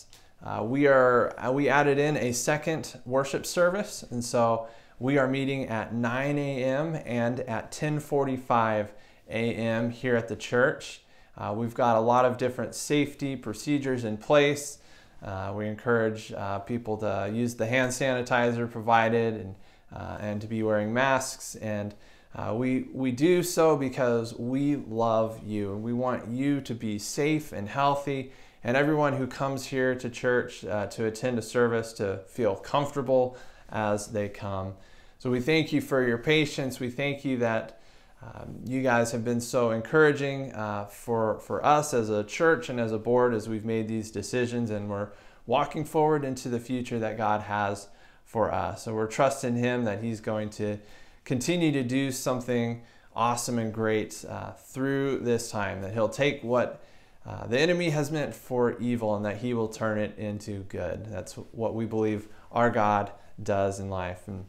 uh, we are uh, we added in a second worship service, and so we are meeting at 9 a.m. and at 10:45 a.m. here at the church. Uh, we've got a lot of different safety procedures in place. Uh, we encourage uh, people to use the hand sanitizer provided and, uh, and to be wearing masks. And uh, we, we do so because we love you and we want you to be safe and healthy. And everyone who comes here to church uh, to attend a service to feel comfortable as they come. So we thank you for your patience. We thank you that um, you guys have been so encouraging uh, for, for us as a church and as a board as we've made these decisions and we're walking forward into the future that God has for us. So we're trusting Him that He's going to continue to do something awesome and great uh, through this time, that He'll take what uh, the enemy has meant for evil and that He will turn it into good. That's what we believe our God does in life. And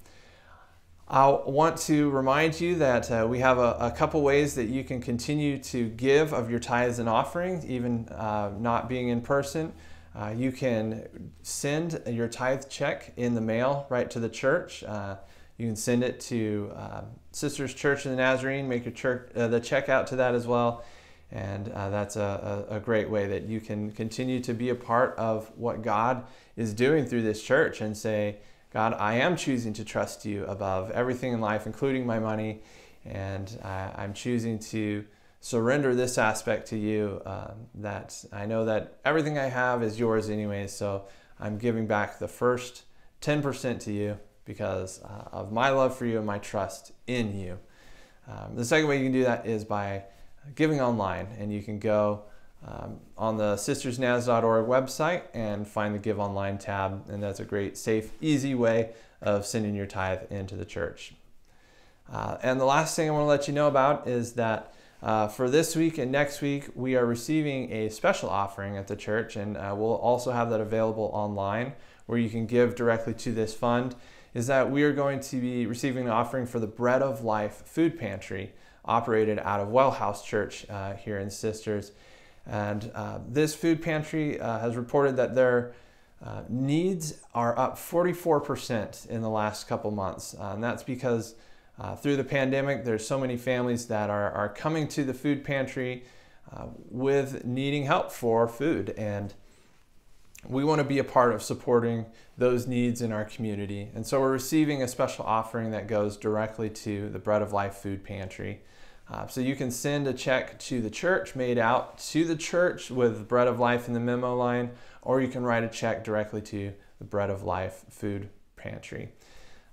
I want to remind you that uh, we have a, a, couple ways that you can continue to give of your tithes and offerings, even uh, not being in person. Uh, you can send your tithe check in the mail right to the church. Uh, you can send it to uh, Sisters Church in the Nazarene, make your church, uh, the check out to that as well. And that's a, a, a great way that you can continue to be a part of what God is doing through this church and say, God, I am choosing to trust you above everything in life, including my money, and I, am choosing to surrender this aspect to you. Um, that I know that everything I have is yours, anyways. So I'm giving back the first 10% to you because uh, of my love for you and my trust in you. Um, the second way you can do that is by giving online, and you can go um, on the sistersnaz.org website and find the Give Online tab, and that's a great, safe, easy way of sending your tithe into the church. Uh, and the last thing I want to let you know about is that uh, for this week and next week, we are receiving a special offering at the church, and uh, we'll also have that available online where you can give directly to this fund. Is that we are going to be receiving an offering for the Bread of Life food pantry operated out of Well House Church uh, here in Sisters. And uh, this food pantry uh, has reported that their uh, needs are up 44% in the last couple months. Uh, and that's because uh, through the pandemic, there's so many families that are, are coming to the food pantry uh, with needing help for food. And we want to be a part of supporting those needs in our community. And so we're receiving a special offering that goes directly to the Bread of Life Food Pantry. Uh, so you can send a check to the church made out to the church with Bread of Life in the memo line, or you can write a check directly to the Bread of Life Food Pantry.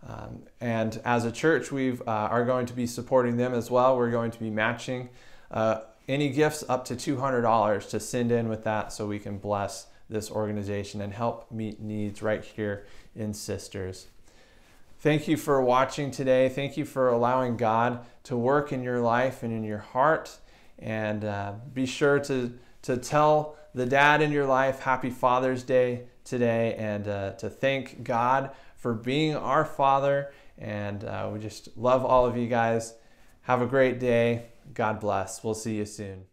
Um, and as a church, we uh, are going to be supporting them as well. We're going to be matching uh, any gifts up to $200 to send in with that so we can bless this organization and help meet needs right here in Sisters. Thank you for watching today. Thank you for allowing God to work in your life and in your heart. And uh, be sure to, to tell the dad in your life Happy Father's Day today and uh, to thank God for being our Father. And uh, we just love all of you guys. Have a great day. God bless. We'll see you soon.